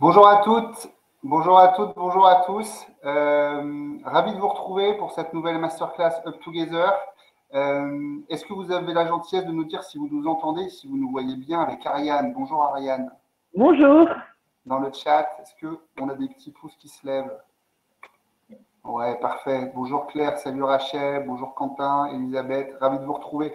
Bonjour à toutes, bonjour à toutes, bonjour à tous. Euh, ravi de vous retrouver pour cette nouvelle masterclass Up Together. Euh, Est-ce que vous avez la gentillesse de nous dire si vous nous entendez, si vous nous voyez bien avec Ariane? Bonjour Ariane. Bonjour. Dans le chat, est-ce qu'on a des petits pouces qui se lèvent? Ouais, parfait. Bonjour Claire, salut Rachel, bonjour Quentin, Elisabeth, ravi de vous retrouver.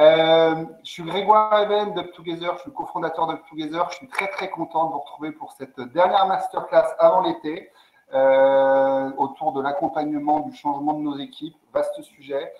Euh, je suis Grégoire Eben d'Up Together, je suis cofondateur d'Up Together. Je suis très très content de vous retrouver pour cette dernière masterclass avant l'été euh, autour de l'accompagnement du changement de nos équipes. Vaste sujet.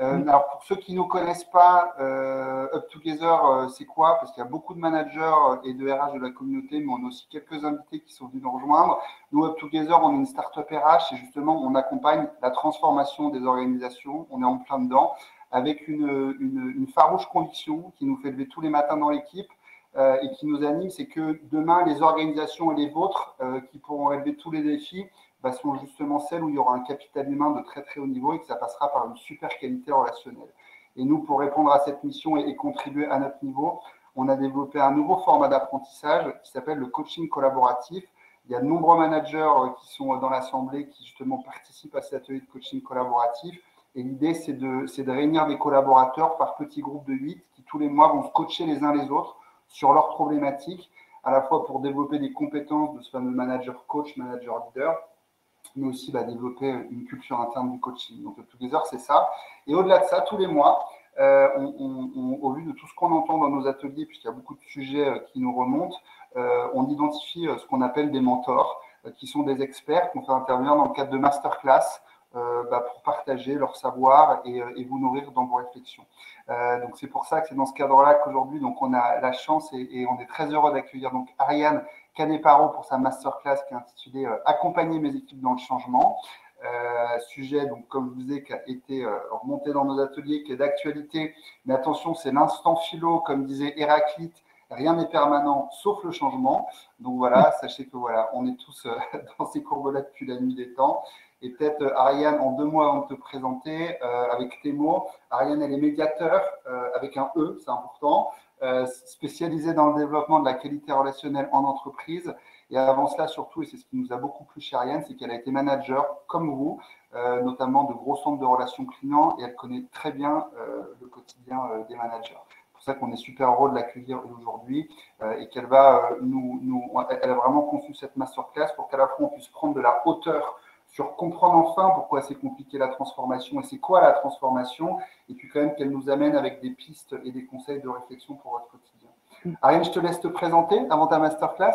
Euh, alors pour ceux qui ne nous connaissent pas, Up Together, c'est quoi? Parce qu'il y a beaucoup de managers et de RH de la communauté, mais on a aussi quelques invités qui sont venus nous rejoindre. Nous, Up Together, on est une startup RH et justement, on accompagne la transformation des organisations. On est en plein dedans avec une, farouche conviction qui nous fait lever tous les matins dans l'équipe euh, et qui nous anime, c'est que demain, les organisations et les vôtres euh, qui pourront relever tous les défis bah, sont justement celles où il y aura un capital humain de très très haut niveau et que ça passera par une super qualité relationnelle. Et nous, pour répondre à cette mission et, et contribuer à notre niveau, on a développé un nouveau format d'apprentissage qui s'appelle le coaching collaboratif. Il y a de nombreux managers euh, qui sont dans l'Assemblée qui justement participent à cet atelier de coaching collaboratif. Et l'idée, c'est de, réunir des collaborateurs par petits groupes de 8 qui tous les mois vont se coacher les uns les autres sur leurs problématiques, à la fois pour développer des compétences de ce fameux manager coach, manager leader, mais aussi bah, développer une culture interne du coaching. Donc, tous les heures, c'est ça. Et au-delà de ça, tous les mois, euh, au vu de tout ce qu'on entend dans nos ateliers, puisqu'il y a beaucoup de sujets euh, qui nous remontent, euh, on identifie ce qu'on appelle des mentors, qui sont des experts qu'on fait intervenir dans le cadre de masterclass bah, pour partager leur savoir et, et, vous nourrir dans vos réflexions. Euh, donc c'est pour ça que c'est dans ce cadre-là qu'aujourd'hui donc on a la chance et, on est très heureux d'accueillir donc Ariane Caneparo pour sa masterclass qui est intitulée euh, Accompagner mes équipes dans le changement. Euh, sujet, donc, comme je vous ai qui a été euh, remonté dans nos ateliers, qui est d'actualité. Mais attention, c'est l'instant philo, comme disait Héraclite, rien n'est permanent sauf le changement. Donc voilà, sachez que voilà, on est tous euh, dans ces courbes-là depuis la nuit des temps. Et peut-être, euh, Ariane, en deux mots avant de te présenter, euh, avec tes mots, Ariane, elle est médiateur euh, avec un E, c'est important, spécialisée dans le développement de la qualité relationnelle en entreprise. Et avant cela, surtout, et c'est ce qui nous a beaucoup plu chez Ariane, c'est qu'elle a été manager, comme vous, notamment de gros centres de relations clients, et elle connaît très bien le quotidien des managers. C'est pour ça qu'on est super heureux de l'accueillir aujourd'hui et qu'elle va nous, elle a vraiment conçu cette masterclass pour qu'à la fois on puisse prendre de la hauteur sur comprendre enfin pourquoi c'est compliqué la transformation et c'est quoi la transformation, et puis quand même qu'elle nous amène avec des pistes et des conseils de réflexion pour votre quotidien. Ariane, je te laisse te présenter avant ta masterclass.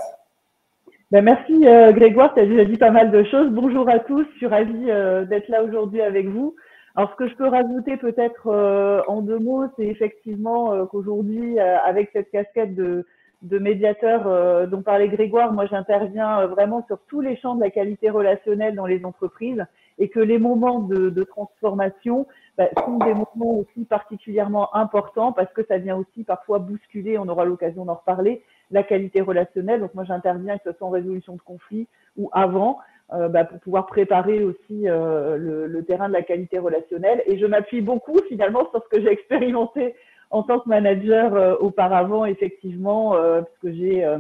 Ben merci euh, Grégoire, tu as déjà dit pas mal de choses. Bonjour à tous, je suis ravie euh, d'être là aujourd'hui avec vous. Alors ce que je peux rajouter peut-être euh, en deux mots, c'est effectivement qu'aujourd'hui, avec cette casquette de de médiateur euh, dont parlait Grégoire, moi j'interviens euh, vraiment sur tous les champs de la qualité relationnelle dans les entreprises et que les moments de, de transformation bah, sont des moments aussi particulièrement importants parce que ça vient aussi parfois bousculer, on aura l'occasion d'en reparler, la qualité relationnelle. Donc moi j'interviens que ce soit en résolution de conflits ou avant. Euh, bah, pour pouvoir préparer aussi euh, le, le, terrain de la qualité relationnelle. Et je m'appuie beaucoup finalement sur ce que j'ai expérimenté en tant que manager euh, auparavant, effectivement, euh, puisque j'ai euh,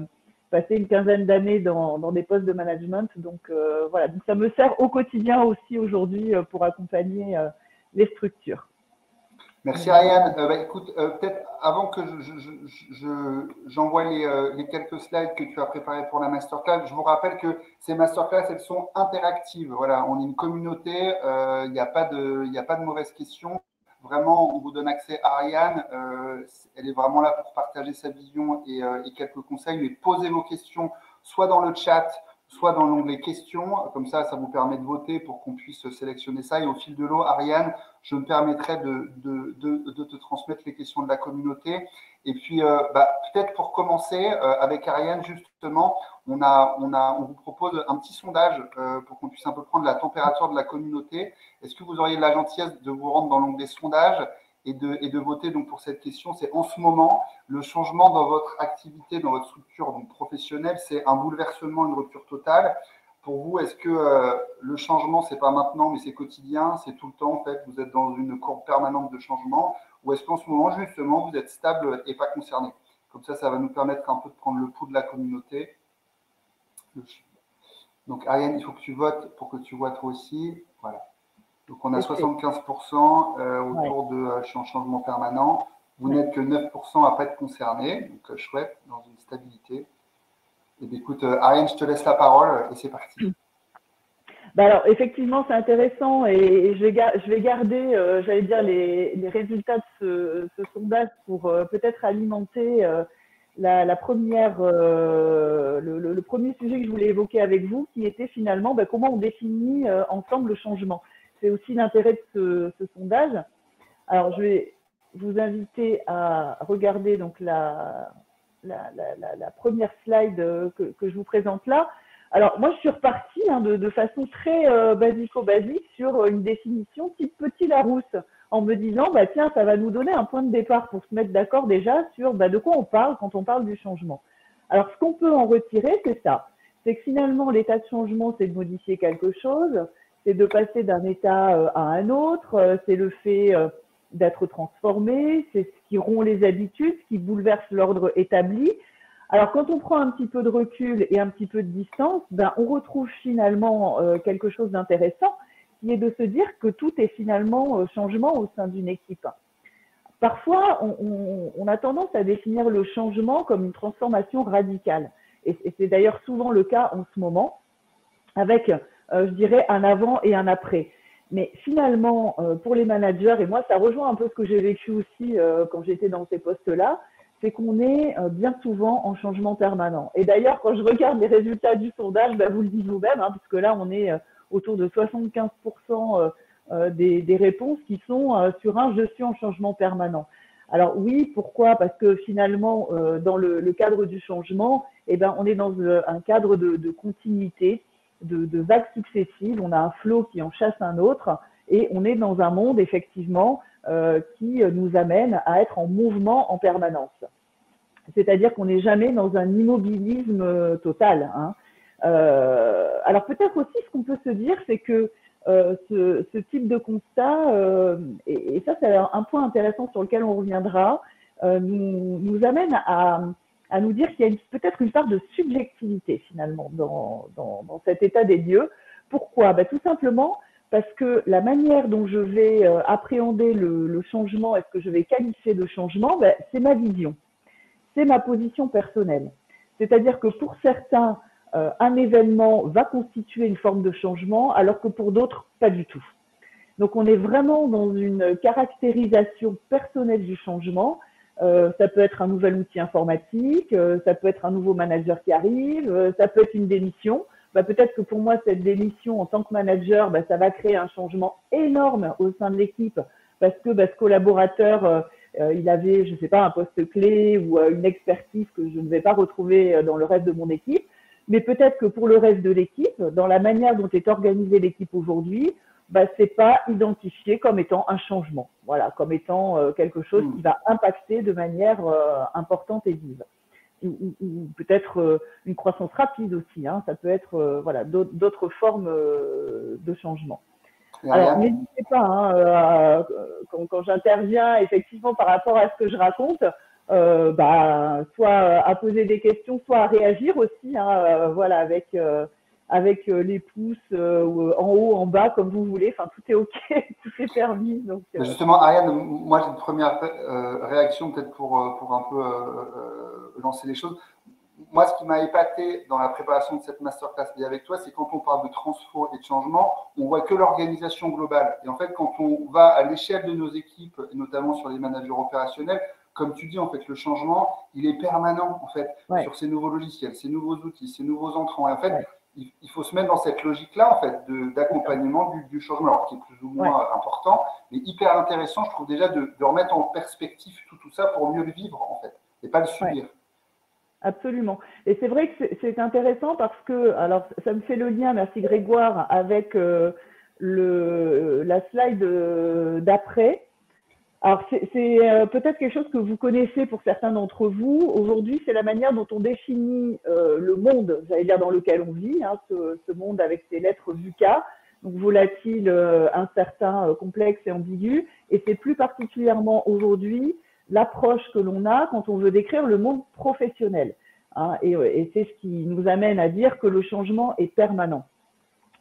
passé une quinzaine d'années dans, des postes de management. Donc voilà, donc ça me sert au quotidien aussi aujourd'hui pour accompagner les structures. Merci. Euh, bah, écoute, peut-être avant que j'envoie je, les, quelques slides que tu as préparés pour la masterclass, je vous rappelle que ces masterclass, elles sont interactives. Voilà, on est une communauté, il n'y a, pas de, a pas de mauvaises questions. Vraiment, on vous donne accès à Ariane. Euh, elle est vraiment là pour partager sa vision et, euh, et, quelques conseils. Mais posez vos questions soit dans le chat, soit dans l'onglet questions. Comme ça, ça vous permet de voter pour qu'on puisse sélectionner ça. Et au fil de l'eau, Ariane, je me permettrai de, te transmettre les questions de la communauté. Et puis, euh, bah, peut-être pour commencer, euh, avec Ariane, justement, on vous propose un petit sondage euh, pour qu'on puisse un peu prendre la température de la communauté. Est-ce que vous auriez la gentillesse de vous rendre dans l'onglet sondage et de, voter donc pour cette question C'est en ce moment, le changement dans votre activité, dans votre structure donc professionnelle, c'est un bouleversement, une rupture totale. Pour vous, est-ce que euh, le changement, c'est pas maintenant, mais c'est quotidien, c'est tout le temps en fait, vous êtes dans une courbe permanente de changement, ou est-ce qu'en ce moment, justement, vous êtes stable et pas concerné? Comme ça, ça va nous permettre un peu de prendre le pouls de la communauté Donc, Ariane, il faut que tu votes pour que tu vois toi aussi. Donc, on a 75% euh, autour de euh, changement permanent. Vous n'êtes que 9% à pas être concerné. Donc, euh, chouette, dans une stabilité. Et eh bien, écoute, Ariane, je te laisse la parole et c'est parti. Bah alors, effectivement, c'est intéressant et je vais, je vais garder, j'allais dire, les, résultats de ce, sondage pour peut-être alimenter la, première, le, premier sujet que je voulais évoquer avec vous, qui était finalement bah, comment on définit ensemble le changement. C'est aussi l'intérêt de ce, sondage. Alors, je vais vous inviter à regarder donc la, première slide euh, que, je vous présente là. Alors, moi, je suis repartie hein, de, façon très basico-basique sur une définition type petit Larousse en me disant, bah, tiens, ça va nous donner un point de départ pour se mettre d'accord déjà sur bah, de quoi on parle quand on parle du changement. Alors, ce qu'on peut en retirer, c'est ça. C'est que finalement, l'état de changement, c'est de modifier quelque chose, c'est de passer d'un état euh, à un autre, euh, c'est le fait euh, d'être transformé, c'est ce qui rompt les habitudes, ce qui bouleverse l'ordre établi. Alors, quand on prend un petit peu de recul et un petit peu de distance, ben, on retrouve finalement quelque chose d'intéressant qui est de se dire que tout est finalement changement au sein d'une équipe. Parfois, on, a tendance à définir le changement comme une transformation radicale. Et, c'est d'ailleurs souvent le cas en ce moment, avec, je dirais, un avant et un après. Mais finalement, euh, pour les managers, et moi, ça rejoint un peu ce que j'ai vécu aussi quand j'étais dans ces postes-là, c'est qu'on est bien souvent en changement permanent. Et d'ailleurs, quand je regarde les résultats du sondage, bah, vous le dites vous-même, hein, puisque là, on est autour de 75% euh, euh, des, des, réponses qui sont euh, sur un je suis en changement permanent. Alors oui, pourquoi? Parce que finalement, dans le, le, cadre du changement, eh ben, on est dans un cadre de, de continuité, de, vagues successives. On a un flot qui en chasse un autre, et on est dans un monde effectivement euh, qui nous amène à être en mouvement en permanence. C'est-à-dire qu'on n'est jamais dans un immobilisme total. Hein. Euh, alors peut-être aussi ce qu'on peut se dire, c'est que euh, ce, type de constat, euh, et, ça c'est un point intéressant sur lequel on reviendra, nous, amène à, à nous dire qu'il y a peut-être une part de subjectivité finalement dans, dans, cet état des lieux. Pourquoi? Ben, Tout simplement parce que la manière dont je vais appréhender le, le changement, est-ce que je vais qualifier de changement, ben, c'est ma vision, c'est ma position personnelle. C'est-à-dire que pour certains, euh, un événement va constituer une forme de changement, alors que pour d'autres, pas du tout. Donc on est vraiment dans une caractérisation personnelle du changement. Euh, ça peut être un nouvel outil informatique, euh, ça peut être un nouveau manager qui arrive, ça peut être une démission. Bah, Peut-être que pour moi, cette démission en tant que manager, bah, ça va créer un changement énorme au sein de l'équipe parce que bah, ce collaborateur, il avait, je ne sais pas, un poste clé ou une expertise que je ne vais pas retrouver dans le reste de mon équipe. Mais peut-être que pour le reste de l'équipe, dans la manière dont est organisée l'équipe aujourd'hui, bah, c'est pas identifié comme étant un changement, voilà, comme étant euh, quelque chose qui va impacter de manière euh, importante et vive. Ou, peut-être euh, une croissance rapide aussi, hein, ça peut être voilà d'autres formes de changement. Alors n'hésitez pas, hein, quand, quand j'interviens effectivement par rapport à ce que je raconte, euh, bah, soit à poser des questions, soit à réagir aussi, hein, euh, voilà, avec euh, avec les pouces en haut, en bas, comme vous voulez. Enfin, tout est ok, tout est permis. Donc, Justement, Ariane, moi j'ai une première réaction peut-être pour pour un peu lancer les choses. Moi, ce qui m'a épaté dans la préparation de cette masterclass et avec toi, c'est quand on parle de transfo et de changement, on voit que l'organisation globale. Et en fait, quand on va à l'échelle de nos équipes, et notamment sur les managers opérationnels, comme tu dis, en fait, le changement, il est permanent, en fait, sur ces nouveaux logiciels, ces nouveaux outils, ces nouveaux entrants. Et en fait, il, faut se mettre dans cette logique-là, en fait, d'accompagnement du, changement, qui est plus ou moins important, mais hyper intéressant, je trouve déjà, de, remettre en perspective tout, tout ça pour mieux le vivre, en fait, et pas le subir. Absolument. Et c'est vrai que c'est intéressant parce que, alors, ça me fait le lien, merci Grégoire, avec euh, le, la slide euh, d'après alors, c'est euh, peut-être quelque chose que vous connaissez pour certains d'entre vous. Aujourd'hui, c'est la manière dont on définit euh, le monde, j'allais dire, dans lequel on vit, hein, ce, monde avec ses lettres VUCA, donc volatile, euh, incertain, complexe et ambigu. Et c'est plus particulièrement aujourd'hui l'approche que l'on a quand on veut décrire le monde professionnel. Hein, et, c'est ce qui nous amène à dire que le changement est permanent.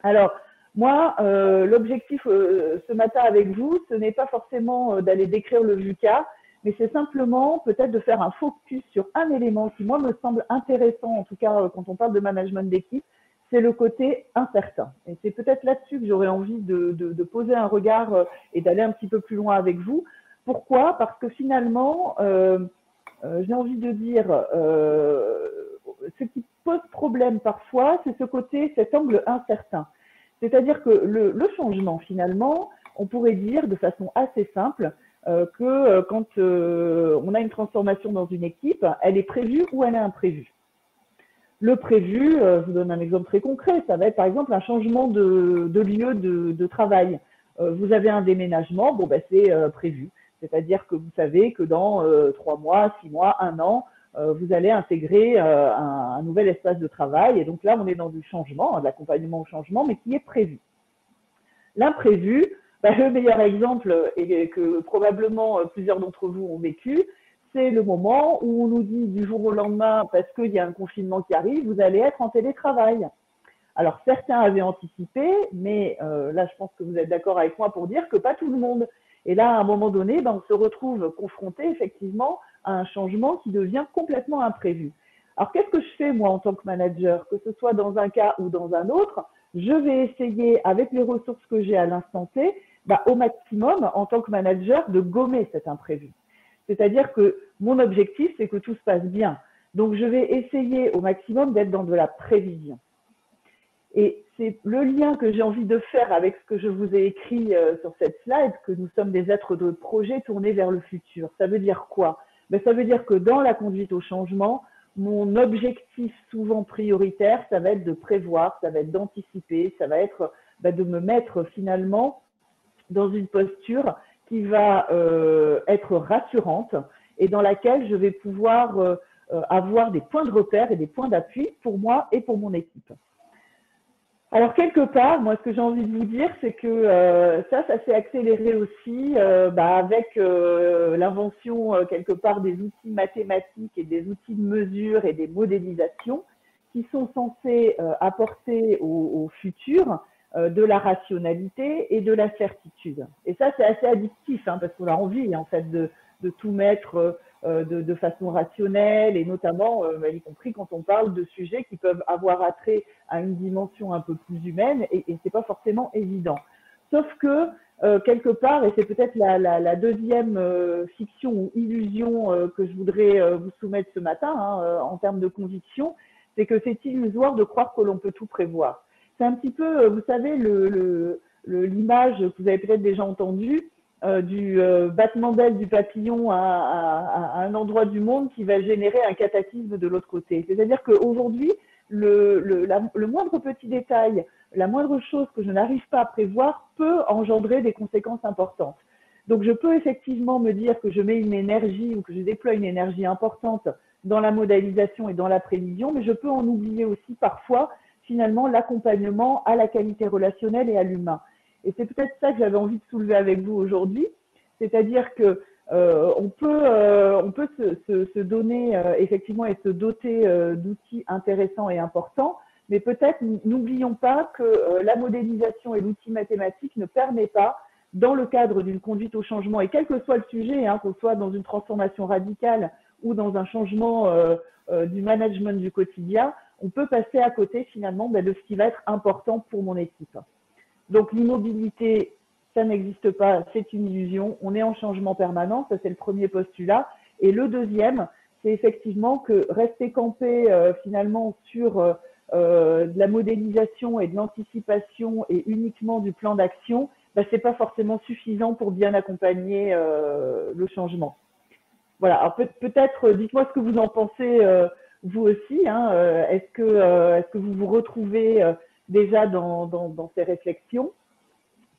Alors, moi, euh, l'objectif euh, ce matin avec vous, ce n'est pas forcément euh, d'aller décrire le VUCA, mais c'est simplement peut-être de faire un focus sur un élément qui, moi, me semble intéressant, en tout cas quand on parle de management d'équipe, c'est le côté incertain. Et c'est peut-être là-dessus que j'aurais envie de, de, poser un regard et d'aller un petit peu plus loin avec vous. Pourquoi? Parce que finalement, j'ai envie de dire, ce qui pose problème parfois, c'est ce côté, cet angle incertain. C'est-à-dire que le, changement, finalement, on pourrait dire de façon assez simple euh, que quand on a une transformation dans une équipe, elle est prévue ou elle est imprévue. Le prévu, je vous donne un exemple très concret, ça va être par exemple un changement de, lieu de, travail. vous avez un déménagement, bon ben c'est prévu. C'est-à-dire que vous savez que dans euh, trois mois, six mois, un an, euh, vous allez intégrer euh, un, nouvel espace de travail. Et donc là, on est dans du changement, de l'accompagnement au changement, mais qui est prévu. L'imprévu, bah, le meilleur exemple, et que probablement plusieurs d'entre vous ont vécu, c'est le moment où on nous dit du jour au lendemain, parce qu'il y a un confinement qui arrive, vous allez être en télétravail. Alors certains avaient anticipé, mais là je pense que vous êtes d'accord avec moi pour dire que pas tout le monde. Et là, à un moment donné, ben, on se retrouve confronté effectivement à un changement qui devient complètement imprévu. Alors, qu'est-ce que je fais moi en tant que manager, que ce soit dans un cas ou dans un autre Je vais essayer, avec les ressources que j'ai à l'instant T, ben, au maximum, en tant que manager, de gommer cet imprévu. C'est-à-dire que mon objectif, c'est que tout se passe bien. Donc, je vais essayer au maximum d'être dans de la prévision. Et c'est le lien que j'ai envie de faire avec ce que je vous ai écrit euh, sur cette slide, que nous sommes des êtres de projet tournés vers le futur. Ça veut dire quoi? Ben, Ça veut dire que dans la conduite au changement, mon objectif souvent prioritaire, ça va être de prévoir, ça va être d'anticiper, ça va être ben, de me mettre finalement dans une posture qui va euh, être rassurante et dans laquelle je vais pouvoir euh, avoir des points de repère et des points d'appui pour moi et pour mon équipe. Alors quelque part, moi ce que j'ai envie de vous dire, c'est que euh, ça, ça s'est accéléré aussi euh, bah, avec euh, l'invention quelque part des outils mathématiques et des outils de mesure et des modélisations qui sont censés apporter au, futur de la rationalité et de la certitude. Et ça, c'est assez addictif hein, parce qu'on a envie en fait de, de tout mettre euh, de, façon rationnelle et notamment, euh, y compris quand on parle de sujets qui peuvent avoir attrait à une dimension un peu plus humaine et, et c'est pas forcément évident. Sauf que euh, quelque part, et c'est peut-être la, deuxième fiction ou illusion que je voudrais vous soumettre ce matin hein, en termes de conviction, c'est que c'est illusoire de croire que l'on peut tout prévoir. C'est un petit peu, vous savez, l'image que vous avez peut-être déjà entendue euh, du euh, battement d'aile du papillon à, un endroit du monde qui va générer un cataclysme de l'autre côté. C'est-à-dire qu'aujourd'hui, le, le, moindre petit détail, la moindre chose que je n'arrive pas à prévoir peut engendrer des conséquences importantes. Donc je peux effectivement me dire que je mets une énergie ou que je déploie une énergie importante dans la modélisation et dans la prévision, mais je peux en oublier aussi parfois finalement l'accompagnement à la qualité relationnelle et à l'humain. Et c'est peut-être ça que j'avais envie de soulever avec vous aujourd'hui, c'est-à-dire que euh, on peut, euh, on peut se, se, donner euh, effectivement et se doter d'outils intéressants et importants, mais peut-être n'oublions pas que la modélisation et l'outil mathématique ne permet pas, dans le cadre d'une conduite au changement, et quel que soit le sujet, hein, qu'on soit dans une transformation radicale ou dans un changement du management du quotidien, on peut passer à côté finalement ben, de ce qui va être important pour mon équipe. Donc l'immobilité, ça n'existe pas, c'est une illusion. On est en changement permanent, ça c'est le premier postulat. Et le deuxième, c'est effectivement que rester campé euh, finalement sur euh, euh, de la modélisation et de l'anticipation et uniquement du plan d'action, bah, ce n'est pas forcément suffisant pour bien accompagner le changement. Voilà, alors peut-être dites-moi ce que vous en pensez vous aussi. Hein, est-ce que, est-ce que vous vous retrouvez déjà dans, dans, ces réflexions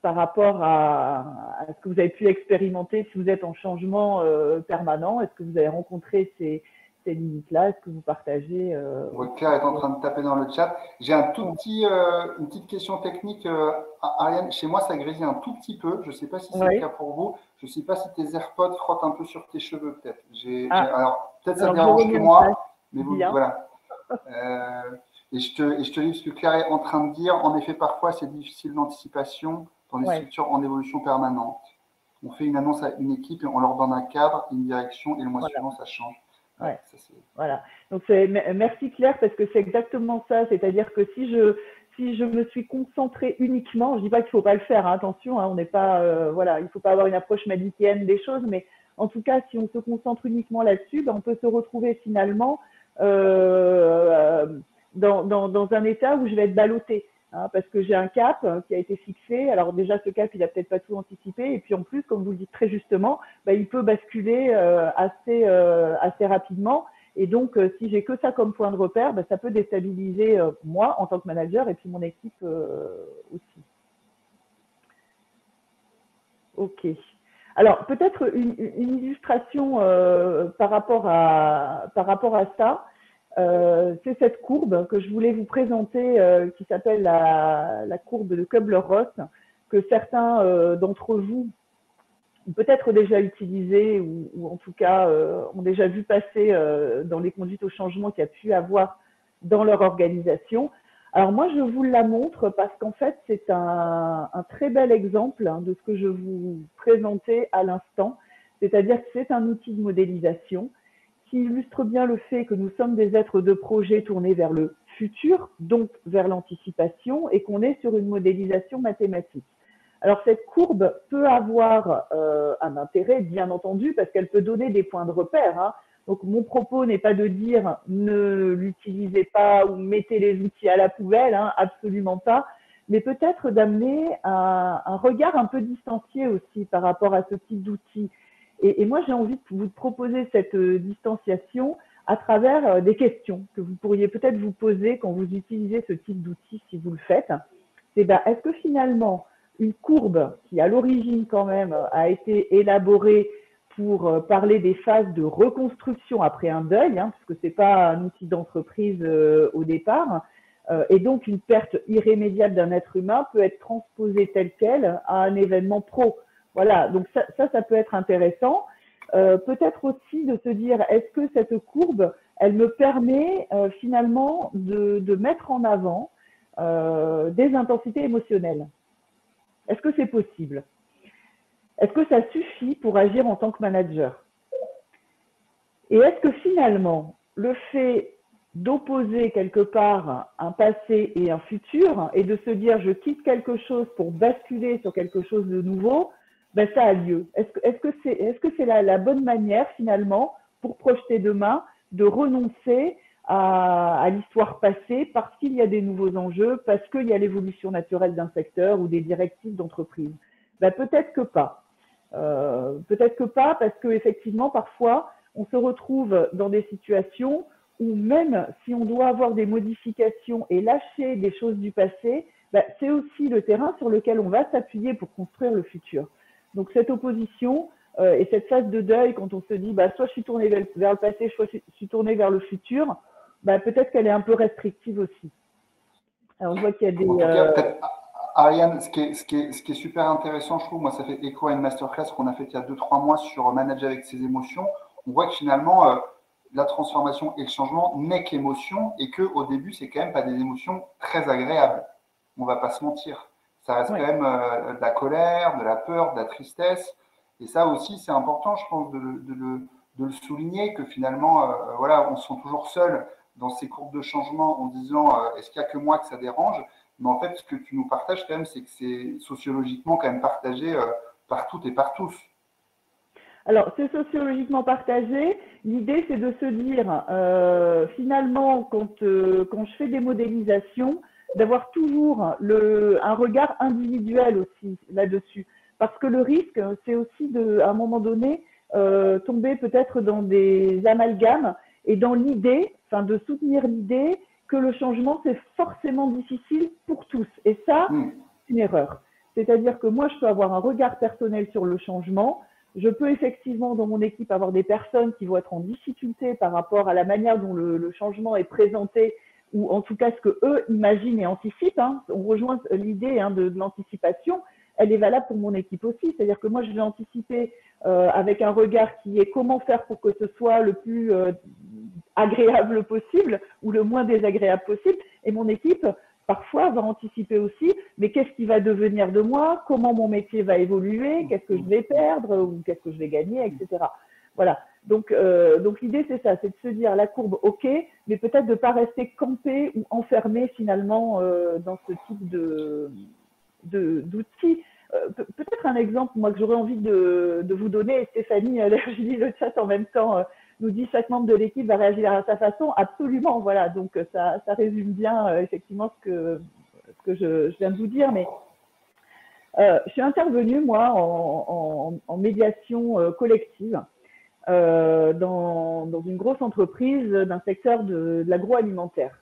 par rapport à, ce que vous avez pu expérimenter si vous êtes en changement euh, permanent Est-ce que vous avez rencontré ces, ces limites-là? Est-ce que vous partagez euh... Claire est en train de taper dans le chat. J'ai un tout petit, euh, une petite question technique. Euh, Ariane, chez moi, ça grésille un tout petit peu. Je ne sais pas si c'est le cas pour vous. Je ne sais pas si tes AirPods frottent un peu sur tes cheveux, peut-être. Ah. Alors, peut-être ça dérange que moi, mais vous, voilà. Euh, et, je te, et je te dis ce que Claire est en train de dire. En effet, parfois, c'est difficile d'anticipation dans les structures en évolution permanente. On fait une annonce à une équipe et on leur donne un cadre, une direction, et le mois suivant, ça change. Ouais. voilà. Donc merci Claire parce que c'est exactement ça. C'est-à-dire que si je si je me suis concentrée uniquement, je dis pas qu'il faut pas le faire. Hein, attention, hein, on n'est pas euh, voilà, il faut pas avoir une approche manichéenne des choses, mais en tout cas, si on se concentre uniquement là-dessus, ben, on peut se retrouver finalement euh, dans, un état où je vais être ballotté. Hein, parce que j'ai un cap euh, qui a été fixé. Alors déjà, ce cap, il a peut-être pas tout anticipé. Et puis en plus, comme vous le dites très justement, bah, il peut basculer euh, assez, euh, assez rapidement. Et donc, si j'ai que ça comme point de repère, bah, ça peut déstabiliser moi en tant que manager et puis mon équipe aussi. Ok. Alors, peut-être une, une, illustration par, rapport à, par rapport à ça. Euh, c'est cette courbe que je voulais vous présenter euh, qui s'appelle la, courbe de Kubler-Ross que certains euh, d'entre vous ont peut-être déjà utilisé ou, en tout cas ont déjà vu passer dans les conduites au changement qu'il y a pu avoir dans leur organisation. Alors moi, je vous la montre parce qu'en fait, c'est un, très bel exemple hein, de ce que je vous présentais à l'instant. C'est-à-dire que c'est un outil de modélisation qui illustre bien le fait que nous sommes des êtres de projet tournés vers le futur, donc vers l'anticipation, et qu'on est sur une modélisation mathématique. Alors cette courbe peut avoir euh, un intérêt, bien entendu, parce qu'elle peut donner des points de repère. Hein. Donc mon propos n'est pas de dire ne l'utilisez pas ou mettez les outils à la poubelle, hein, absolument pas, mais peut-être d'amener un, un, regard un peu distancié aussi par rapport à ce type d'outils. Et, moi, j'ai envie de vous proposer cette euh, distanciation à travers euh, des questions que vous pourriez peut-être vous poser quand vous utilisez ce type d'outil, si vous le faites. C'est ben, est-ce que finalement, une courbe qui, à l'origine quand même, a été élaborée pour euh, parler des phases de reconstruction après un deuil, hein, puisque ce n'est pas un outil d'entreprise au départ, et donc une perte irrémédiable d'un être humain peut être transposée telle qu'elle à un événement pro. Voilà, donc ça, ça, peut être intéressant. Euh, peut-être aussi de se dire, est-ce que cette courbe, elle me permet euh, finalement de, mettre en avant euh, des intensités émotionnelles? Est-ce que c'est possible? Est-ce que ça suffit pour agir en tant que manager? Et est-ce que finalement, le fait d'opposer quelque part un passé et un futur et de se dire je quitte quelque chose pour basculer sur quelque chose de nouveau, ben, ça a lieu. Est-ce que c'est est -ce c'est la, bonne manière finalement pour projeter demain de renoncer à, l'histoire passée parce qu'il y a des nouveaux enjeux, parce qu'il y a l'évolution naturelle d'un secteur ou des directives d'entreprise? Ben, Peut-être que pas. Euh, peut-être que pas parce qu'effectivement, parfois, on se retrouve dans des situations où même si on doit avoir des modifications et lâcher des choses du passé, ben, c'est aussi le terrain sur lequel on va s'appuyer pour construire le futur. Donc cette opposition euh, et cette phase de deuil, quand on se dit, bah, soit je suis tourné vers, le passé, soit je suis tourné vers le futur, bah, peut-être qu'elle est un peu restrictive aussi. Alors, on voit qu'il y a des. Euh, Ariane, ce qui, est, ce, qui est, ce qui, est, super intéressant, je trouve, moi, ça fait écho à une masterclass qu'on a faite il y a 2-3 mois sur manager avec ses émotions. On voit que finalement, euh, la transformation et le changement n'est qu'émotion et qu'au début, c'est quand même pas des émotions très agréables. On va pas se mentir. Ça reste quand même euh, de la colère, de la peur, de la tristesse. Et ça aussi, c'est important, je pense, de le, de, le, de le, souligner, que finalement, euh, voilà, on se sent toujours seul dans ces courbes de changement en disant euh, est-ce qu'il n'y a que moi que ça dérange? Mais en fait, ce que tu nous partages quand même, c'est que c'est sociologiquement quand même partagé par toutes et par tous. Alors, c'est sociologiquement partagé. L'idée, c'est de se dire, finalement, quand, quand je fais des modélisations, d'avoir toujours le, un regard individuel aussi là-dessus. Parce que le risque, c'est aussi de, à un moment donné, euh, tomber peut-être dans des amalgames et dans l'idée, enfin de soutenir l'idée que le changement, c'est forcément difficile pour tous. Et ça, mm. c'est une erreur. C'est-à-dire que moi, je peux avoir un regard personnel sur le changement. Je peux effectivement, dans mon équipe, avoir des personnes qui vont être en difficulté par rapport à la manière dont le, le changement est présenté ou en tout cas ce que eux imaginent et anticipent. Hein. On rejoint l'idée hein, de, l'anticipation. Elle est valable pour mon équipe aussi. C'est-à-dire que moi, je vais anticiper euh, avec un regard qui est comment faire pour que ce soit le plus euh, agréable possible ou le moins désagréable possible. Et mon équipe, parfois, va anticiper aussi, mais qu'est-ce qui va devenir de moi? Comment mon métier va évoluer? Qu'est-ce que je vais perdre? Ou qu'est-ce que je vais gagner, etc. Voilà. Donc, euh, donc l'idée, c'est ça, c'est de se dire la courbe, ok, mais peut-être de ne pas rester campé ou enfermé finalement euh, dans ce type de d'outils. Euh, peut-être un exemple, moi, que j'aurais envie de, de, vous donner, et Stéphanie, lis le chat en même temps, nous dit chaque membre de l'équipe va réagir à sa façon. Absolument, voilà. Donc, ça, ça résume bien effectivement ce que, ce que je, je, viens de vous dire. Mais je suis intervenue, moi, en, en, en médiation collective euh, dans, une grosse entreprise d'un secteur de, l'agroalimentaire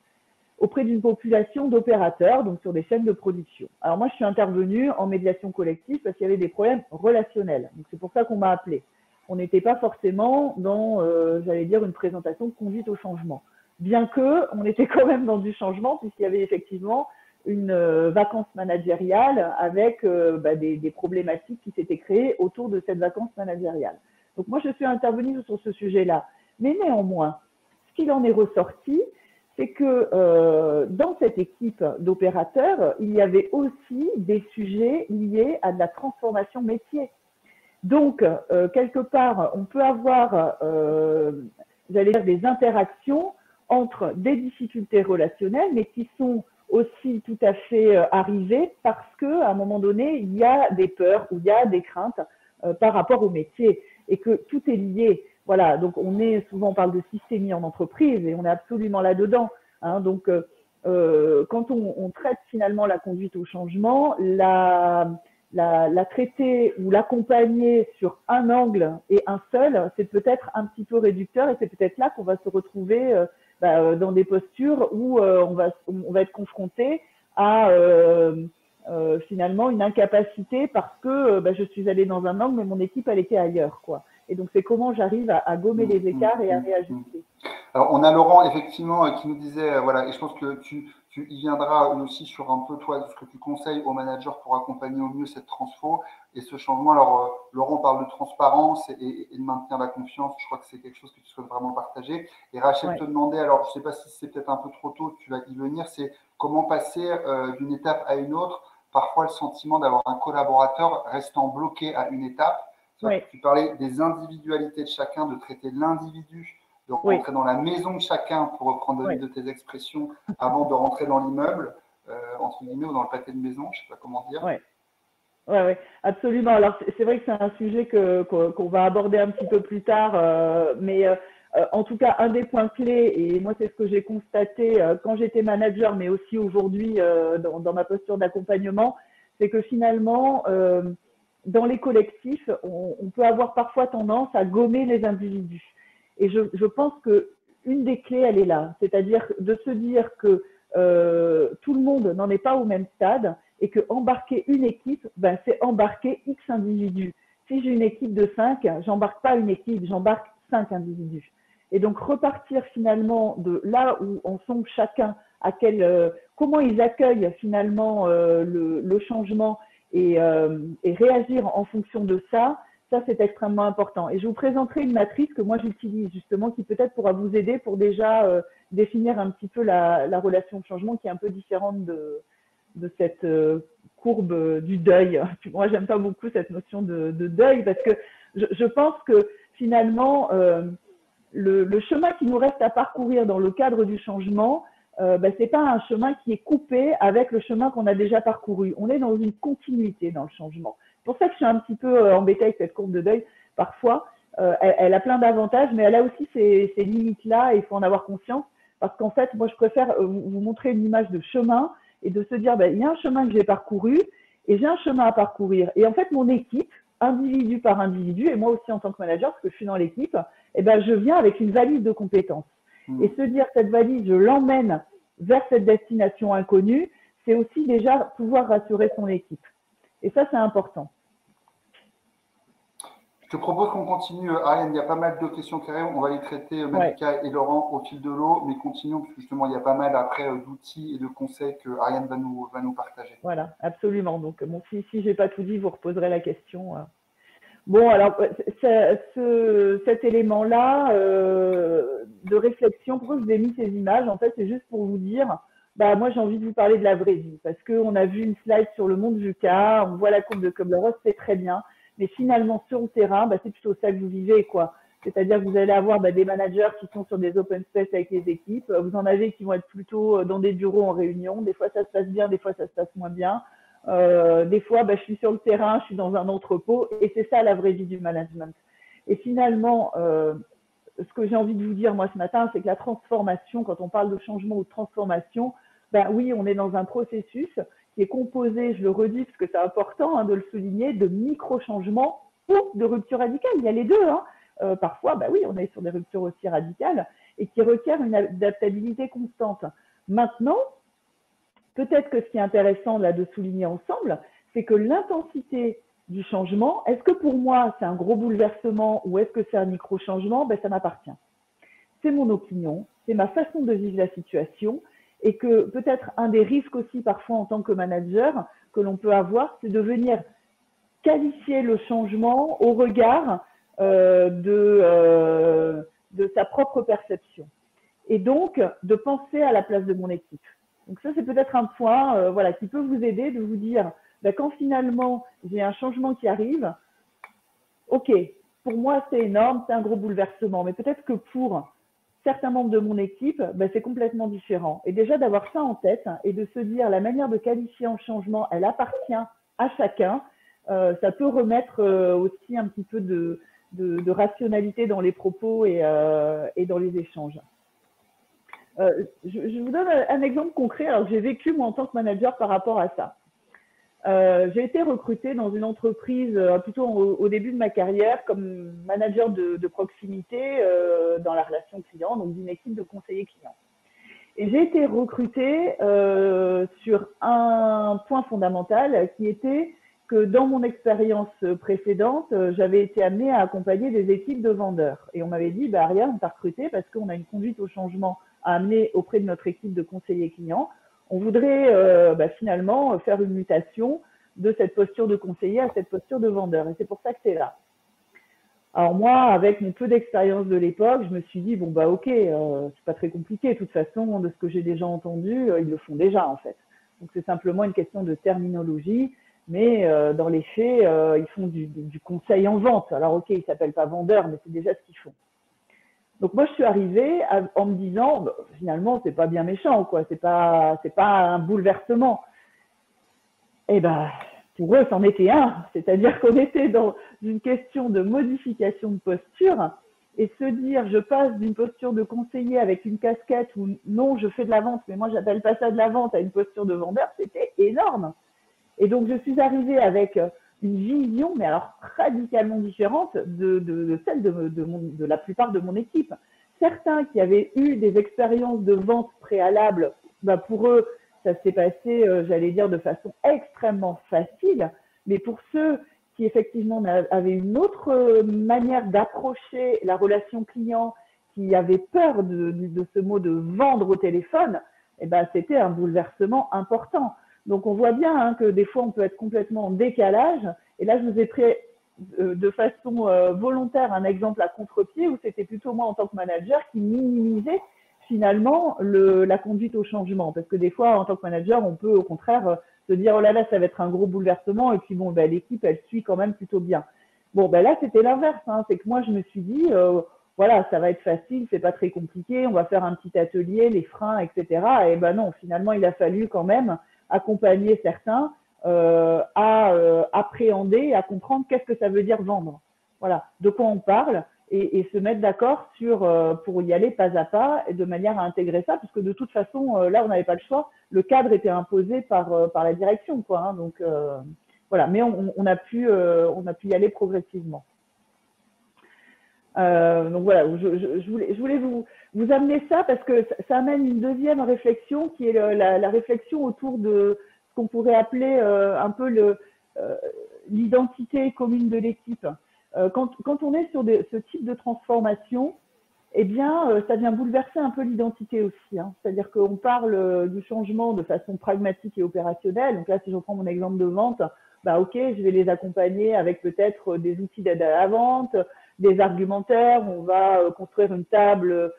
auprès d'une population d'opérateurs, donc sur des chaînes de production. Alors moi, je suis intervenue en médiation collective parce qu'il y avait des problèmes relationnels. C'est pour ça qu'on m'a appelé. On n'était pas forcément dans, euh, j'allais dire, une présentation conduite au changement. Bien que on était quand même dans du changement puisqu'il y avait effectivement une euh, vacance managériale avec bah, des, problématiques qui s'étaient créées autour de cette vacance managériale. Donc moi, je suis intervenue sur ce sujet-là. Mais néanmoins, ce qu'il en est ressorti, c'est que euh, dans cette équipe d'opérateurs, il y avait aussi des sujets liés à de la transformation métier. Donc, euh, quelque part, on peut avoir, euh, j'allais dire, des interactions entre des difficultés relationnelles, mais qui sont aussi tout à fait euh, arrivées parce que, à un moment donné, il y a des peurs ou il y a des craintes euh, par rapport au métier et que tout est lié. Voilà, donc on est souvent on parle de systémie en entreprise et on est absolument là-dedans. Hein, donc euh, euh, quand on, on, traite finalement la conduite au changement, la, la, la traiter ou l'accompagner sur un angle et un seul, c'est peut-être un petit peu réducteur et c'est peut-être là qu'on va se retrouver euh, bah, dans des postures où euh, on, va, on va être confronté à euh, euh, finalement une incapacité parce que bah, je suis allée dans un angle mais mon équipe elle était ailleurs quoi. Et donc, c'est comment j'arrive à, à, gommer les écarts et à réajuster. Alors, on a Laurent, effectivement, qui nous disait, voilà, et je pense que tu, tu y viendras aussi sur un peu, toi, ce que tu conseilles aux managers pour accompagner au mieux cette transfo et ce changement. Alors, euh, Laurent parle de transparence et, et, de maintenir la confiance. Je crois que c'est quelque chose que tu souhaites vraiment partager. Et Rachel ouais. te demandait, alors, je ne sais pas si c'est peut-être un peu trop tôt, tu vas y venir, c'est comment passer euh, d'une étape à une autre. Parfois, le sentiment d'avoir un collaborateur restant bloqué à une étape oui. Tu parlais des individualités de chacun, de traiter l'individu, de rentrer oui. dans la maison de chacun, pour reprendre une oui. de tes expressions, avant de rentrer dans l'immeuble, euh, entre guillemets, ou dans le pâté de maison, je ne sais pas comment dire. Oui, ouais, absolument. Alors, c'est vrai que c'est un sujet qu'on qu va aborder un petit peu plus tard, euh, mais euh, en tout cas, un des points clés, et moi, c'est ce que j'ai constaté euh, quand j'étais manager, mais aussi aujourd'hui euh, dans, ma posture d'accompagnement, c'est que finalement, dans les collectifs, on, peut avoir parfois tendance à gommer les individus. Et je, pense que une des clés, elle est là, c'est-à-dire de se dire que tout le monde n'en est pas au même stade et que embarquer une équipe, ben, c'est embarquer X individus. Si j'ai une équipe de 5, j'embarque pas une équipe, j'embarque 5 individus. Et donc repartir finalement de là où en sont chacun, euh, comment ils accueillent finalement euh, le, changement et, euh, et, réagir en fonction de ça, ça c'est extrêmement important. Et je vous présenterai une matrice que moi j'utilise justement qui peut-être pourra vous aider pour déjà définir un petit peu la, la, relation de changement qui est un peu différente de, cette courbe du deuil. Moi j'aime pas beaucoup cette notion de, de deuil parce que je, pense que finalement le, le chemin qui nous reste à parcourir dans le cadre du changement, euh, ben, c'est pas un chemin qui est coupé avec le chemin qu'on a déjà parcouru. On est dans une continuité dans le changement. C'est pour ça que je suis un petit peu euh, embêtée avec cette courbe de deuil. Parfois, euh, elle, a plein d'avantages, mais elle a aussi ces, ces limites-là et il faut en avoir conscience. Parce qu'en fait, moi, je préfère vous montrer une image de chemin et de se dire, ben, il y a un chemin que j'ai parcouru et j'ai un chemin à parcourir. Et en fait, mon équipe, individu par individu, et moi aussi en tant que manager, parce que je suis dans l'équipe, eh ben, je viens avec une valise de compétences. Mmh. Et se dire cette valise, je l'emmène vers cette destination inconnue, c'est aussi déjà pouvoir rassurer son équipe. Et ça, c'est important. Je te propose qu'on continue, Ariane. Il y a pas mal de questions qui arrivent. On va les traiter, euh, Malika ouais. et Laurent, au fil de l'eau. Mais continuons, parce que justement, il y a pas mal après euh, d'outils et de conseils que Ariane va nous, va nous partager. Voilà, absolument. Donc, bon, si, si je n'ai pas tout dit, vous reposerez la question. Euh. Bon, alors, ce, cet élément-là euh, de réflexion, pourquoi je vous ai mis ces images En fait, c'est juste pour vous dire, bah, moi, j'ai envie de vous parler de la vraie vie, parce qu'on a vu une slide sur le monde VUCA, on voit la courbe de Kubler-Ross, c'est très bien, mais finalement, sur le terrain, bah, c'est plutôt ça que vous vivez, quoi. C'est-à-dire que vous allez avoir bah, des managers qui sont sur des open space avec les équipes, vous en avez qui vont être plutôt dans des bureaux en réunion, des fois ça se passe bien, des fois ça se passe moins bien. Euh, des fois, bah, je suis sur le terrain, je suis dans un entrepôt, et c'est ça la vraie vie du management. Et finalement, euh, ce que j'ai envie de vous dire moi ce matin, c'est que la transformation, quand on parle de changement ou de transformation, ben oui, on est dans un processus qui est composé, je le redis parce que c'est important hein, de le souligner, de micro-changements ou de ruptures radicales. Il y a les deux. Hein. Euh, parfois, ben oui, on est sur des ruptures aussi radicales et qui requièrent une adaptabilité constante. Maintenant, peut-être que ce qui est intéressant là de souligner ensemble, c'est que l'intensité du changement, est-ce que pour moi c'est un gros bouleversement ou est-ce que c'est un micro-changement? Ben, Ça m'appartient. C'est mon opinion, c'est ma façon de vivre la situation et que peut-être un des risques aussi parfois en tant que manager que l'on peut avoir, c'est de venir qualifier le changement au regard euh, euh, de sa propre perception et donc de penser à la place de mon équipe. Donc ça, c'est peut-être un point euh, voilà, qui peut vous aider de vous dire, ben, quand finalement j'ai un changement qui arrive, ok, pour moi c'est énorme, c'est un gros bouleversement, mais peut-être que pour certains membres de mon équipe, ben, c'est complètement différent. Et déjà d'avoir ça en tête et de se dire la manière de qualifier un changement, elle appartient à chacun, euh, ça peut remettre euh, aussi un petit peu de, rationalité dans les propos et dans les échanges. Euh, je, vous donne un exemple concret. Alors, j'ai vécu moi en tant que manager par rapport à ça. Euh, j'ai été recrutée dans une entreprise euh, plutôt au, début de ma carrière comme manager de, proximité dans la relation client, donc d'une équipe de conseillers clients. Et j'ai été recrutée sur un point fondamental qui était que dans mon expérience précédente, j'avais été amenée à accompagner des équipes de vendeurs. Et on m'avait dit, bah, Ariane, on t'a recruté parce qu'on a une conduite au changement à amener auprès de notre équipe de conseillers clients. On voudrait euh, bah, finalement faire une mutation de cette posture de conseiller à cette posture de vendeur. Et c'est pour ça que c'est là. Alors moi, avec mon peu d'expérience de l'époque, je me suis dit bon bah ok, euh, c'est pas très compliqué. De toute façon, de ce que j'ai déjà entendu, euh, ils le font déjà en fait. Donc c'est simplement une question de terminologie, mais euh, dans les faits, euh, ils font du, du, conseil en vente. Alors ok, ils s'appellent pas vendeurs, mais c'est déjà ce qu'ils font. Donc moi, je suis arrivée en me disant, bah, finalement, c'est pas bien méchant, quoi. C'est pas, c'est pas un bouleversement. Eh ben, pour eux, c'en était un. C'est-à-dire qu'on était dans une question de modification de posture et se dire, je passe d'une posture de conseiller avec une casquette ou non, je fais de la vente, mais moi, j'appelle pas ça de la vente à une posture de vendeur, c'était énorme. Et donc, je suis arrivée avec une vision, mais alors radicalement différente de, celle de, la plupart de mon équipe. Certains qui avaient eu des expériences de vente préalables, bah pour eux, ça s'est passé, euh, j'allais dire, de façon extrêmement facile. Mais pour ceux qui effectivement avaient une autre euh, manière d'approcher la relation client, qui avaient peur de, ce mot de vendre au téléphone, eh ben, c'était un bouleversement important. Donc on voit bien hein, que des fois on peut être complètement en décalage. Et là, je vous ai pris euh, de façon euh, volontaire un exemple à contre-pied où c'était plutôt moi en tant que manager qui minimisait finalement le, la conduite au changement. Parce que des fois, en tant que manager, on peut au contraire euh, se dire oh là là, ça va être un gros bouleversement et puis bon, ben, l'équipe elle suit quand même plutôt bien. Bon, ben là c'était l'inverse. Hein. C'est que moi je me suis dit voilà, ça va être facile, c'est pas très compliqué, on va faire un petit atelier, les freins, etc. Et ben non, finalement il a fallu quand même accompagner certains euh, à euh, appréhender, à comprendre qu'est-ce que ça veut dire vendre. Voilà, de quoi on parle et, se mettre d'accord sur euh, pour y aller pas à pas et de manière à intégrer ça, puisque de toute façon là on n'avait pas le choix, le cadre était imposé par par la direction quoi. Hein, donc voilà, mais on, on, a pu on a pu y aller progressivement. Euh, donc voilà, je, voulais, vous, amener ça parce que ça, amène une deuxième réflexion qui est la, réflexion autour de ce qu'on pourrait appeler euh, un peu euh, l'identité commune de l'équipe. Quand, on est sur ce type de transformation, eh bien, ça vient bouleverser un peu l'identité aussi. Hein. C'est-à-dire qu'on parle du changement de façon pragmatique et opérationnelle. Donc là, si je reprends mon exemple de vente, bah ok, je vais les accompagner avec peut-être des outils d'aide à la vente, des argumentaires, on va euh, construire une table,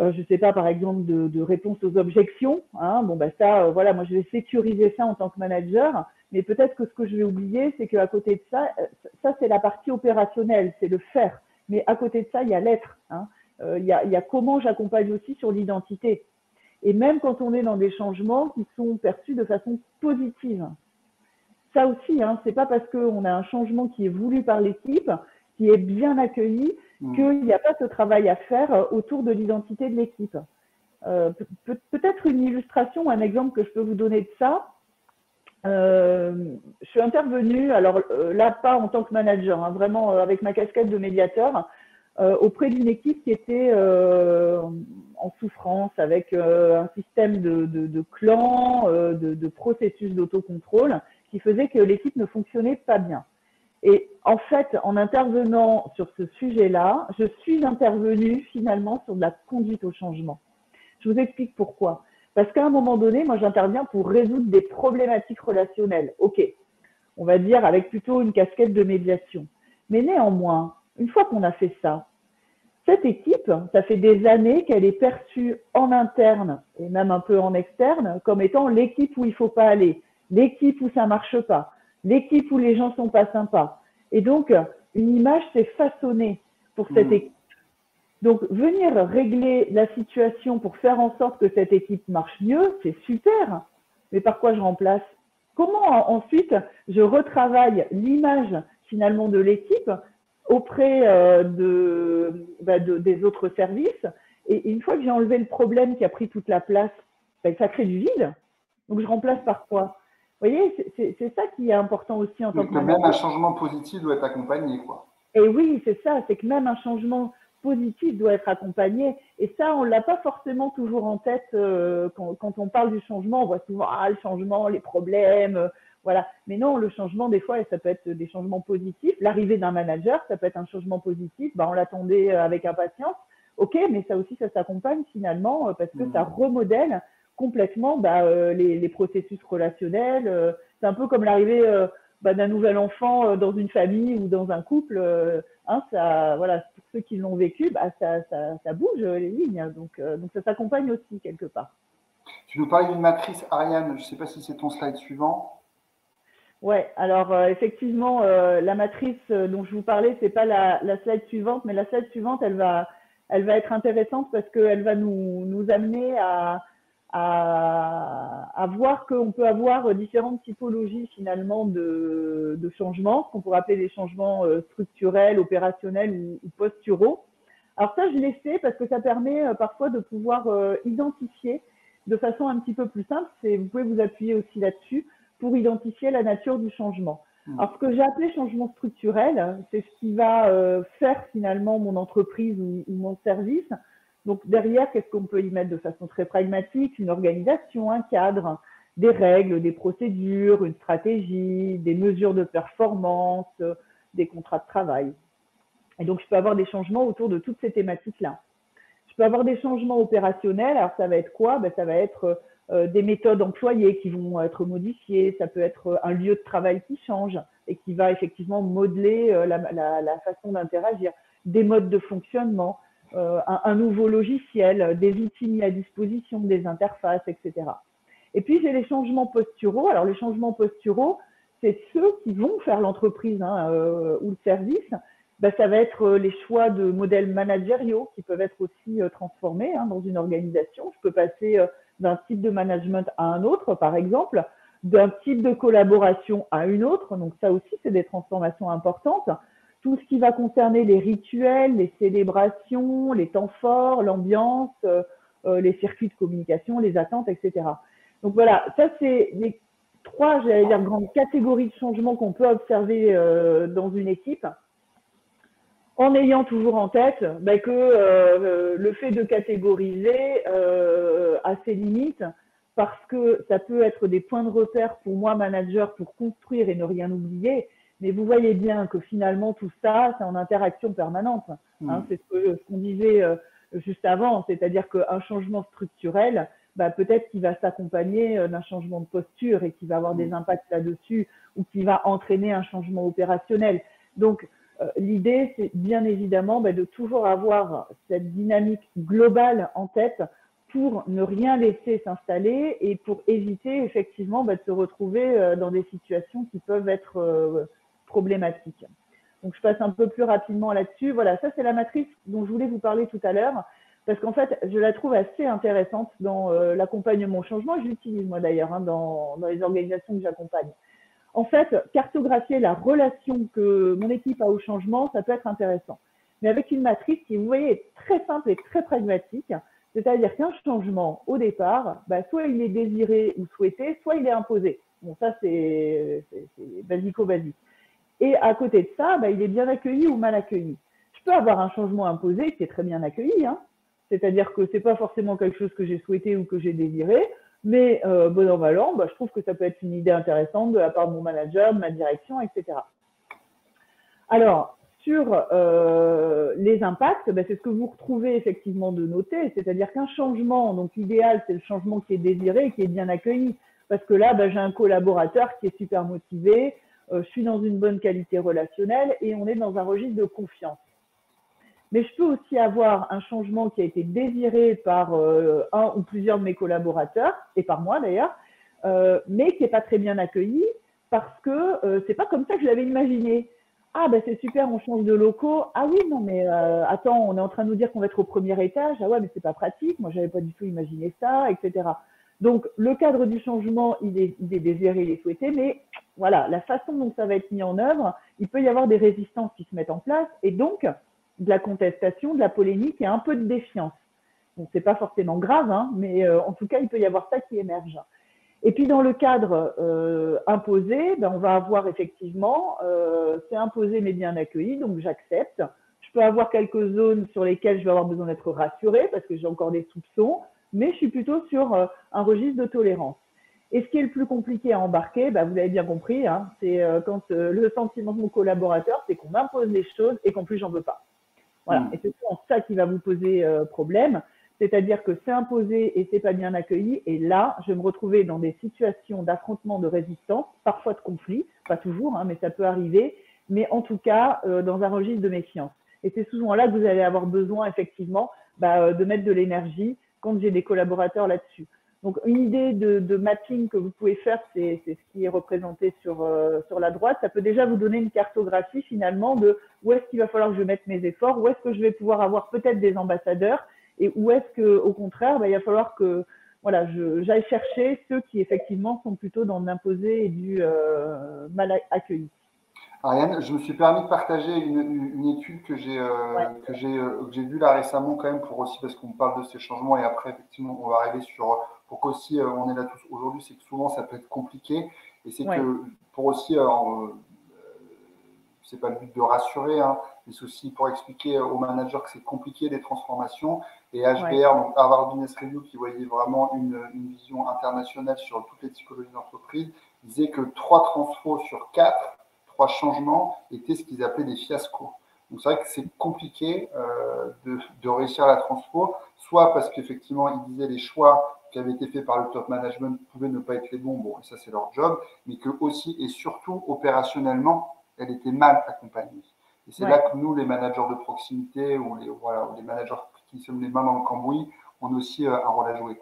euh, je ne sais pas, par exemple, de, réponse aux objections. Hein. Bon, bah ça, euh, voilà, moi je vais sécuriser ça en tant que manager, mais peut-être que ce que je vais oublier, c'est qu'à côté de ça, ça c'est la partie opérationnelle, c'est le faire. Mais à côté de ça, il y a l'être. Hein. il, y a, il y a comment j'accompagne aussi sur l'identité. Et même quand on est dans des changements qui sont perçus de façon positive. Ça aussi, hein, c'est pas parce qu'on a un changement qui est voulu par l'équipe qui est bien accueilli, mm. qu'il n'y a pas ce travail à faire euh, autour de l'identité de l'équipe. Euh, peut-être une illustration, un exemple que je peux vous donner de ça. Euh, je suis intervenue, alors là pas en tant que manager, hein, vraiment avec ma casquette de médiateur, auprès d'une équipe qui était en souffrance avec un système de, de, de clans, de, de processus d'autocontrôle qui faisait que l'équipe ne fonctionnait pas bien. Et en fait, en intervenant sur ce sujet-là, je suis intervenue finalement sur de la conduite au changement. Je vous explique pourquoi. Parce qu'à un moment donné, moi, j'interviens pour résoudre des problématiques relationnelles. OK, on va dire avec plutôt une casquette de médiation. Mais néanmoins, une fois qu'on a fait ça, cette équipe, ça fait des années qu'elle est perçue en interne et même un peu en externe comme étant l'équipe où il faut pas aller, l'équipe où ça marche pas, l'équipe où les gens sont pas sympas. Et donc, une image s'est façonnée pour cette hmm. équipe. Donc, venir régler la situation pour faire en sorte que cette équipe marche mieux, c'est super. Mais par quoi je remplace? Comment ensuite je retravaille l'image finalement de l'équipe auprès euh, bah, de, des autres services? Et une fois que j'ai enlevé le problème qui a pris toute la place, ben, ça crée du vide. Donc, je remplace par quoi? Vous voyez, c'est ça qui est important aussi en tant que même un changement positif doit être accompagné, quoi. Et oui, c'est ça, c'est que même un changement positif doit être accompagné. Et ça, on l'a pas forcément toujours en tête euh, quand, on parle du changement. On voit souvent ah le changement, les problèmes, euh, voilà. Mais non, le changement des fois, ça peut être des changements positifs. L'arrivée d'un manager, ça peut être un changement positif. Bah, on l'attendait euh, avec impatience. Ok, mais ça aussi, ça s'accompagne finalement parce que ça mmh. remodèle complètement bah, euh, les, processus relationnels. Euh, c'est un peu comme l'arrivée euh, bah, d'un nouvel enfant dans une famille ou dans un couple. Hein, ça, voilà, pour ceux qui l'ont vécu, bah, ça, ça, bouge les lignes. Donc, donc ça s'accompagne aussi quelque part. Tu nous parlais d'une matrice, Ariane. Je ne sais pas si c'est ton slide suivant. Ouais, alors effectivement, la matrice dont je vous parlais, c'est pas la, la, slide suivante, mais la slide suivante, elle va, elle va être intéressante parce qu'elle va nous, nous amener à, à, à voir qu'on peut avoir différentes typologies finalement de, de changements, qu'on pourrait appeler des changements euh, structurels, opérationnels ou, ou, posturaux. Alors ça, je l'ai fait parce que ça permet euh, parfois de pouvoir euh, identifier de façon un petit peu plus simple, vous pouvez vous appuyer aussi là-dessus, pour identifier la nature du changement. Mmh. Alors, ce que j'ai appelé changement structurel, c'est ce qui va faire finalement mon entreprise ou, ou mon service donc derrière, qu'est-ce qu'on peut y mettre de façon très pragmatique? Une organisation, un cadre, des règles, des procédures, une stratégie, des mesures de performance, des contrats de travail. Et donc, je peux avoir des changements autour de toutes ces thématiques-là. Je peux avoir des changements opérationnels. Alors, ça va être quoi? Ben, Ça va être euh, des méthodes employées qui vont être modifiées. Ça peut être un lieu de travail qui change et qui va effectivement modeler euh, la, la façon d'interagir. Des modes de fonctionnement, euh, un, nouveau logiciel, des outils mis à disposition, des interfaces, etc. Et puis j'ai les changements posturaux. Alors les changements posturaux, c'est ceux qui vont faire l'entreprise hein, euh, ou le service. Ben, ça va être euh, les choix de modèles managériaux qui peuvent être aussi transformés hein, dans une organisation. Je peux passer d'un type de management à un autre, par exemple, d'un type de collaboration à une autre. Donc ça aussi, c'est des transformations importantes tout ce qui va concerner les rituels, les célébrations, les temps forts, l'ambiance, euh, euh, les circuits de communication, les attentes, etc. Donc voilà, ça c'est les trois, j'allais dire, grandes catégories de changements qu'on peut observer euh, dans une équipe, en ayant toujours en tête ben, que le fait de catégoriser a ses limites parce que ça peut être des points de repère pour moi, manager, pour construire et ne rien oublier. Mais vous voyez bien que finalement, tout ça, c'est en interaction permanente. Hein. Mm. c'est ce qu'on disait euh, juste avant, c'est-à-dire qu'un changement structurel, bah, peut-être qu'il va s'accompagner euh, d'un changement de posture et qui va avoir des mm. impacts là-dessus ou qui va entraîner un changement opérationnel. Donc, euh, l'idée, c'est bien évidemment bah, de toujours avoir cette dynamique globale en tête pour ne rien laisser s'installer et pour éviter effectivement bah, de se retrouver euh, dans des situations qui peuvent être Donc, je passe un peu plus rapidement là-dessus. Voilà, ça, c'est la matrice dont je voulais vous parler tout à l'heure parce qu'en fait, je la trouve assez intéressante dans euh, l'accompagnement au changement. Je l'utilise moi d'ailleurs hein, dans, dans, les organisations que j'accompagne. En fait, cartographier la relation que mon équipe a au changement, ça peut être intéressant. Mais avec une matrice qui, vous voyez, est très simple et très pragmatique, c'est-à-dire qu'un changement, au départ, bah, soit il est désiré ou souhaité, soit il est imposé. Bon, ça, c'est basico-basique. Et à côté de ça, bah, il est bien accueilli ou mal accueilli. Je peux avoir un changement imposé qui est très bien accueilli, hein, c'est-à-dire que c'est pas forcément quelque chose que j'ai souhaité ou que j'ai désiré, mais euh, bon an, mal an, bah, je trouve que ça peut être une idée intéressante de la part de mon manager, de ma direction, etc. Alors, sur euh, les impacts, bah, c'est ce que vous retrouvez effectivement de noter, c'est-à-dire qu'un changement, donc l'idéal, c'est le changement qui est désiré qui est bien accueilli. Parce que là, bah, j'ai un collaborateur qui est super motivé, je suis dans une bonne qualité relationnelle et on est dans un registre de confiance mais je peux aussi avoir un changement qui a été désiré par euh, un ou plusieurs de mes collaborateurs, et par moi d'ailleurs, euh, mais qui n'est pas très bien accueilli parce que euh, c'est pas comme ça que je l'avais imaginé. Ah ben c'est super, on change de locaux. Ah oui, non mais euh, attends, on est en train de nous dire qu'on va être au premier étage. Ah ouais, mais c'est pas pratique. Moi, j'avais pas du tout imaginé ça, etc. Donc le cadre du changement, il est, désiré, il est souhaité, mais voilà, la façon dont ça va être mis en œuvre, il peut y avoir des résistances qui se mettent en place, et donc de la contestation, de la polémique et un peu de défiance. Donc, c'est pas forcément grave, hein, mais euh, en tout cas, il peut y avoir ça qui émerge. Et puis, dans le cadre euh, imposé, ben, on va avoir effectivement, euh, c'est imposé mais bien accueilli, donc j'accepte. Je peux avoir quelques zones sur lesquelles je vais avoir besoin d'être rassurée parce que j'ai encore des soupçons, mais je suis plutôt sur un registre de tolérance. Et ce qui est le plus compliqué à embarquer, ben, vous avez bien compris, hein, c'est quand le sentiment de mon collaborateur, c'est qu'on m'impose des choses et qu'en plus j'en veux pas. Voilà. Mm. Et c'est ça qui va vous poser euh, problème. C'est-à-dire que c'est imposé et c'est pas bien accueilli. Et là, je vais me retrouver dans des situations d'affrontement, de résistance, parfois de conflit, pas toujours, hein, mais ça peut arriver. Mais en tout cas, euh, dans un registre de méfiance. Et c'est souvent là que vous allez avoir besoin, effectivement, bah, euh, de mettre de l'énergie quand j'ai des collaborateurs là-dessus. Donc, une idée de, de, mapping que vous pouvez faire, c'est ce qui est représenté sur, euh, sur la droite. Ça peut déjà vous donner une cartographie finalement de où est-ce qu'il va falloir que je mette mes efforts, où est-ce que je vais pouvoir avoir peut-être des ambassadeurs et où est-ce que, au contraire, bah, il va falloir que voilà, j'aille chercher ceux qui effectivement sont plutôt dans l'imposé et du euh, mal accueilli. Ariane, je me suis permis de partager une, une étude que j'ai euh, que j'ai euh, vue là récemment quand même pour aussi parce qu'on parle de ces changements et après effectivement on va arriver sur pour qu'aussi euh, on est là tous aujourd'hui, c'est que souvent ça peut être compliqué et c'est que pour aussi, euh, euh, c'est pas le but de rassurer, hein, mais c'est aussi pour expliquer aux managers que c'est compliqué les transformations. Et HBR, donc Harvard Business Review, qui voyait vraiment une, une vision internationale sur toutes les typologies d'entreprise, disait que trois transfos sur quatre, trois changements étaient ce qu'ils appelaient des fiascos. Donc c'est vrai que c'est compliqué euh, de, de, réussir la transfo, soit parce qu'effectivement, ils disaient les choix qui avaient été faits par le top management pouvaient ne pas être les bons, bon, ça c'est leur job, mais que aussi et surtout opérationnellement, elle était mal accompagnée. Et c'est là que nous, les managers de proximité ou les, voilà, les managers qui sommes les mains dans le cambouis, on a aussi euh, un rôle à jouer.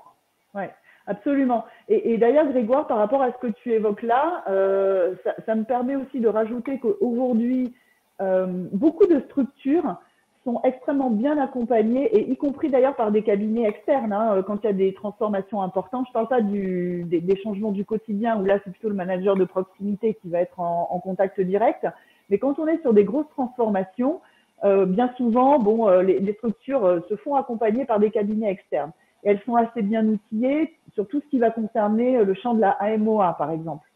Oui, absolument. Et, d'ailleurs, Grégoire, par rapport à ce que tu évoques là, euh, ça, me permet aussi de rajouter qu'aujourd'hui, euh, beaucoup de structures sont extrêmement bien accompagnés, et y compris d'ailleurs par des cabinets externes, hein, quand il y a des transformations importantes. Je ne parle pas du, des, changements du quotidien, où là, c'est plutôt le manager de proximité qui va être en, contact direct. Mais quand on est sur des grosses transformations, euh, bien souvent, bon, les, structures se font accompagner par des cabinets externes. Elles sont assez bien outillées sur tout ce qui va concerner euh, le champ de la AMOA, par exemple.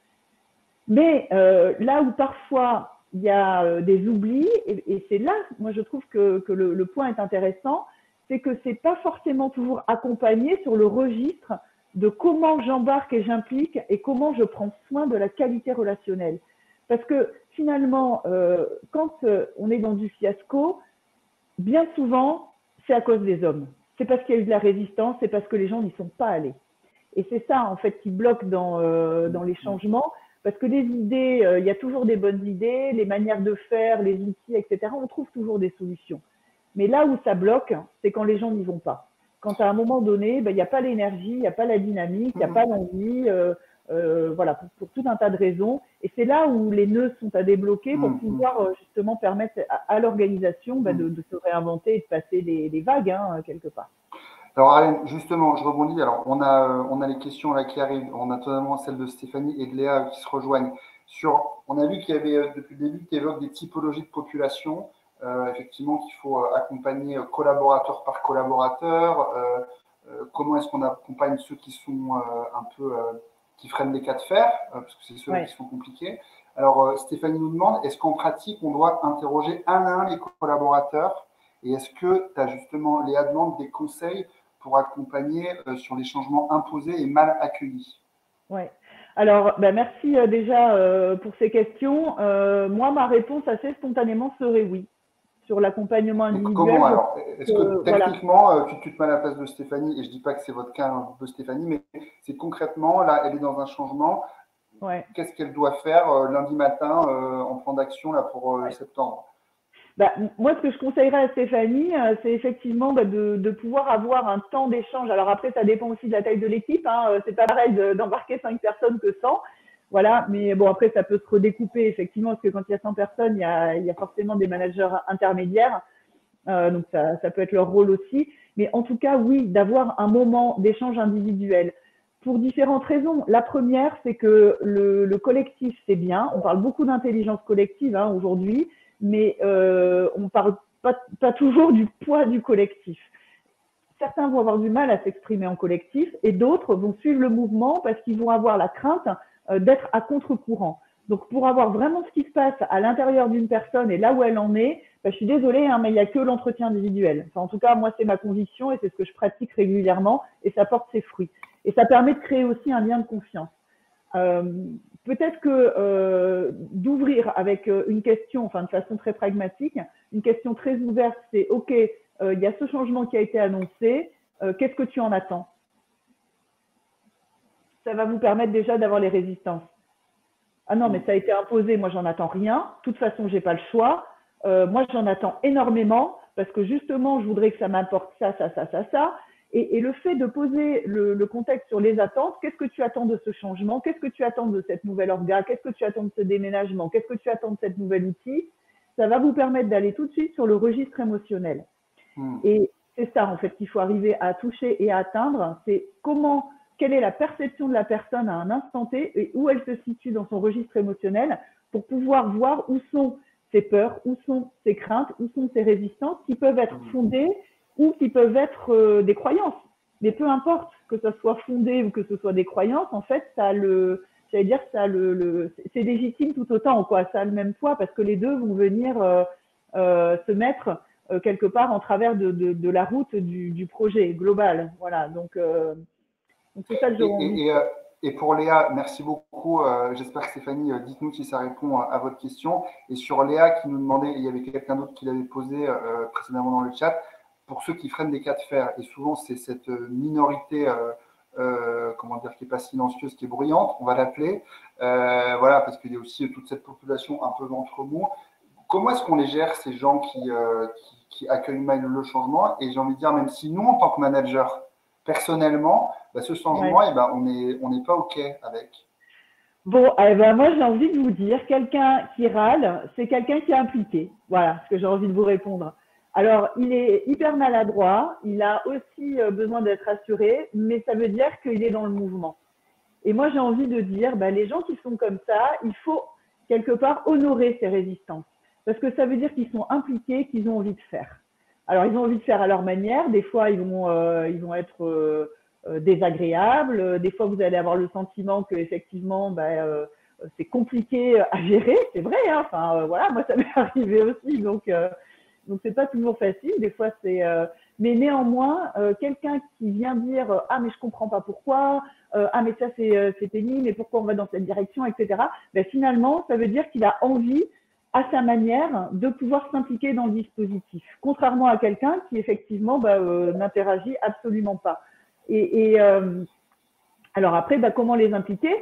Mais là où parfois il y a euh, des oublis, et, c'est là, moi je trouve que, le, point est intéressant, c'est que c'est pas forcément toujours accompagné sur le registre de comment j'embarque et j'implique et comment je prends soin de la qualité relationnelle. Parce que finalement, euh, quand euh, on est dans du fiasco, bien souvent, c'est à cause des hommes. C'est parce qu'il y a eu de la résistance, c'est parce que les gens n'y sont pas allés. Et c'est ça, en fait, qui bloque dans, dans les changements. Parce que les idées, il y a toujours des bonnes idées, les manières de faire, les outils, etc. On trouve toujours des solutions. Mais là où ça bloque, c'est quand les gens n'y vont pas. Quand à un moment donné, ben, il n'y a pas l'énergie, il n'y a pas la dynamique, il n'y a mmh. pas l'envie, euh, euh, voilà, pour, tout un tas de raisons. Et c'est là où les nœuds sont à débloquer pour mmh. pouvoir euh, justement permettre à, l'organisation ben, de, se réinventer et de passer les, vagues hein, quelque part. Alors, Alain, justement, je rebondis. Alors, on a, on a les questions là qui arrivent. On a totalement celles de Stéphanie et de Léa qui se rejoignent. Sur, on a vu qu'il y avait, depuis le début, tu évoques des typologies de population. Euh, effectivement qu'il faut euh, accompagner euh, collaborateur par collaborateur. comment est-ce qu'on accompagne ceux qui sont un peu qui freinent les cas de fer, parce que c'est ceux qui sont compliqués. Alors, Stéphanie nous demande, est-ce qu'en pratique, on doit interroger un à un les collaborateurs? Et est-ce que tu as justement, Léa demande, des conseils pour accompagner sur les changements imposés et mal accueillis? Oui. Alors, ben merci déjà pour ces questions. moi, ma réponse assez spontanément serait oui sur l'accompagnement individuel. Comment alors Est-ce que techniquement, euh, tu, te mets à la place de Stéphanie, et je ne dis pas que c'est votre cas hein, de Stéphanie, mais c'est concrètement, là, elle est dans un changement. Qu'est-ce qu'elle doit faire euh, lundi matin euh, en plan d'action là pour septembre? Bah, moi, ce que je conseillerais à Stéphanie, c'est effectivement bah, de, pouvoir avoir un temps d'échange. Alors après, ça dépend aussi de la taille de l'équipe. Hein. C'est pas pareil d'embarquer cinq personnes que 100. Voilà, mais bon, après, ça peut se redécouper, effectivement, parce que quand il y a 100 personnes, il y a, forcément des managers intermédiaires. Euh, donc, ça, peut être leur rôle aussi. Mais en tout cas, oui, d'avoir un moment d'échange individuel pour différentes raisons. La première, c'est que le, le collectif, c'est bien. On parle beaucoup d'intelligence collective hein, aujourd'hui, mais euh, on parle pas, pas toujours du poids du collectif. Certains vont avoir du mal à s'exprimer en collectif et d'autres vont suivre le mouvement parce qu'ils vont avoir la crainte d'être à contre-courant. Donc, pour avoir vraiment ce qui se passe à l'intérieur d'une personne et là où elle en est, bah, je suis désolée, hein, mais il n'y a que l'entretien individuel. En tout cas, moi, c'est ma conviction et c'est ce que je pratique régulièrement et ça porte ses fruits. Et ça permet de créer aussi un lien de confiance. Euh, Peut-être que euh, d'ouvrir avec euh, une question, enfin de façon très pragmatique, une question très ouverte, c'est OK, euh, il y a ce changement qui a été annoncé, qu'est-ce que tu en attends? Ça va vous permettre déjà d'avoir les résistances. Ah non, mais ça a été imposé, moi j'en attends rien. De toute façon, j'ai pas le choix. Euh, moi j'en attends énormément parce que justement, je voudrais que ça m'apporte ça, ça, ça, ça, ça. Et, le fait de poser le, contexte sur les attentes, qu'est-ce que tu attends de ce changement? Qu'est-ce que tu attends de cette nouvelle orga? Qu'est-ce que tu attends de ce déménagement? Qu'est-ce que tu attends de cette nouvel outil? Ça va vous permettre d'aller tout de suite sur le registre émotionnel. Hmm. Et c'est ça, en fait, qu'il faut arriver à toucher et à atteindre. C'est comment quelle est la perception de la personne à un instant T et où elle se situe dans son registre émotionnel pour pouvoir voir où sont ses peurs, où sont ses craintes, où sont ses résistances qui peuvent être fondées ou qui peuvent être euh, des croyances. Mais peu importe que ce soit fondé ou que ce soit des croyances, en fait, ça le, j'allais dire, ça le, c'est légitime tout autant, quoi. Ça a le même poids parce que les deux vont venir euh, euh, se mettre quelque part en travers de, de, de la route du, du, projet global. Voilà. Donc et, euh, et, pour Léa, merci beaucoup. Euh, j'espère que Stéphanie, euh, dites-nous si ça répond à, votre question. Et sur Léa qui nous demandait, il y avait quelqu'un d'autre qui l'avait posé précédemment dans le chat, pour ceux qui freinent des cas de fer, et souvent c'est cette minorité, comment dire, qui n'est pas silencieuse, qui est bruyante, on va l'appeler, voilà, parce qu'il y a aussi toute cette population un peu ventre mou. Comment est-ce qu'on les gère, ces gens qui, qui, accueillent mal le changement? Et j'ai envie de dire, même si nous, en tant que manager, personnellement, bah, ce changement, eh ben, on n'est on pas OK avec. Bon, eh ben, moi, j'ai envie de vous dire, quelqu'un qui râle, c'est quelqu'un qui est impliqué. Voilà ce que j'ai envie de vous répondre. Alors, il est hyper maladroit, il a aussi euh, besoin d'être assuré, mais ça veut dire qu'il est dans le mouvement. Et moi, j'ai envie de dire, bah, les gens qui sont comme ça, il faut quelque part honorer ces résistances. Parce que ça veut dire qu'ils sont impliqués, qu'ils ont envie de faire. Alors, ils ont envie de faire à leur manière. Des fois, ils vont, euh, ils vont être euh, euh, désagréables. Des fois, vous allez avoir le sentiment que effectivement, ben, c'est compliqué à gérer. C'est vrai. Hein enfin, voilà, moi, ça m'est arrivé aussi. Donc, donc c'est pas toujours facile. Des fois, c'est. mais néanmoins, quelqu'un qui vient dire ah mais je comprends pas pourquoi, ah mais ça c'est c'est pénible, mais pourquoi on va dans cette direction, etc. Ben, finalement, ça veut dire qu'il a envie à sa manière de pouvoir s'impliquer dans le dispositif, contrairement à quelqu'un qui effectivement euh, n'interagit absolument pas. Et, euh, Alors après, bah, comment les impliquer?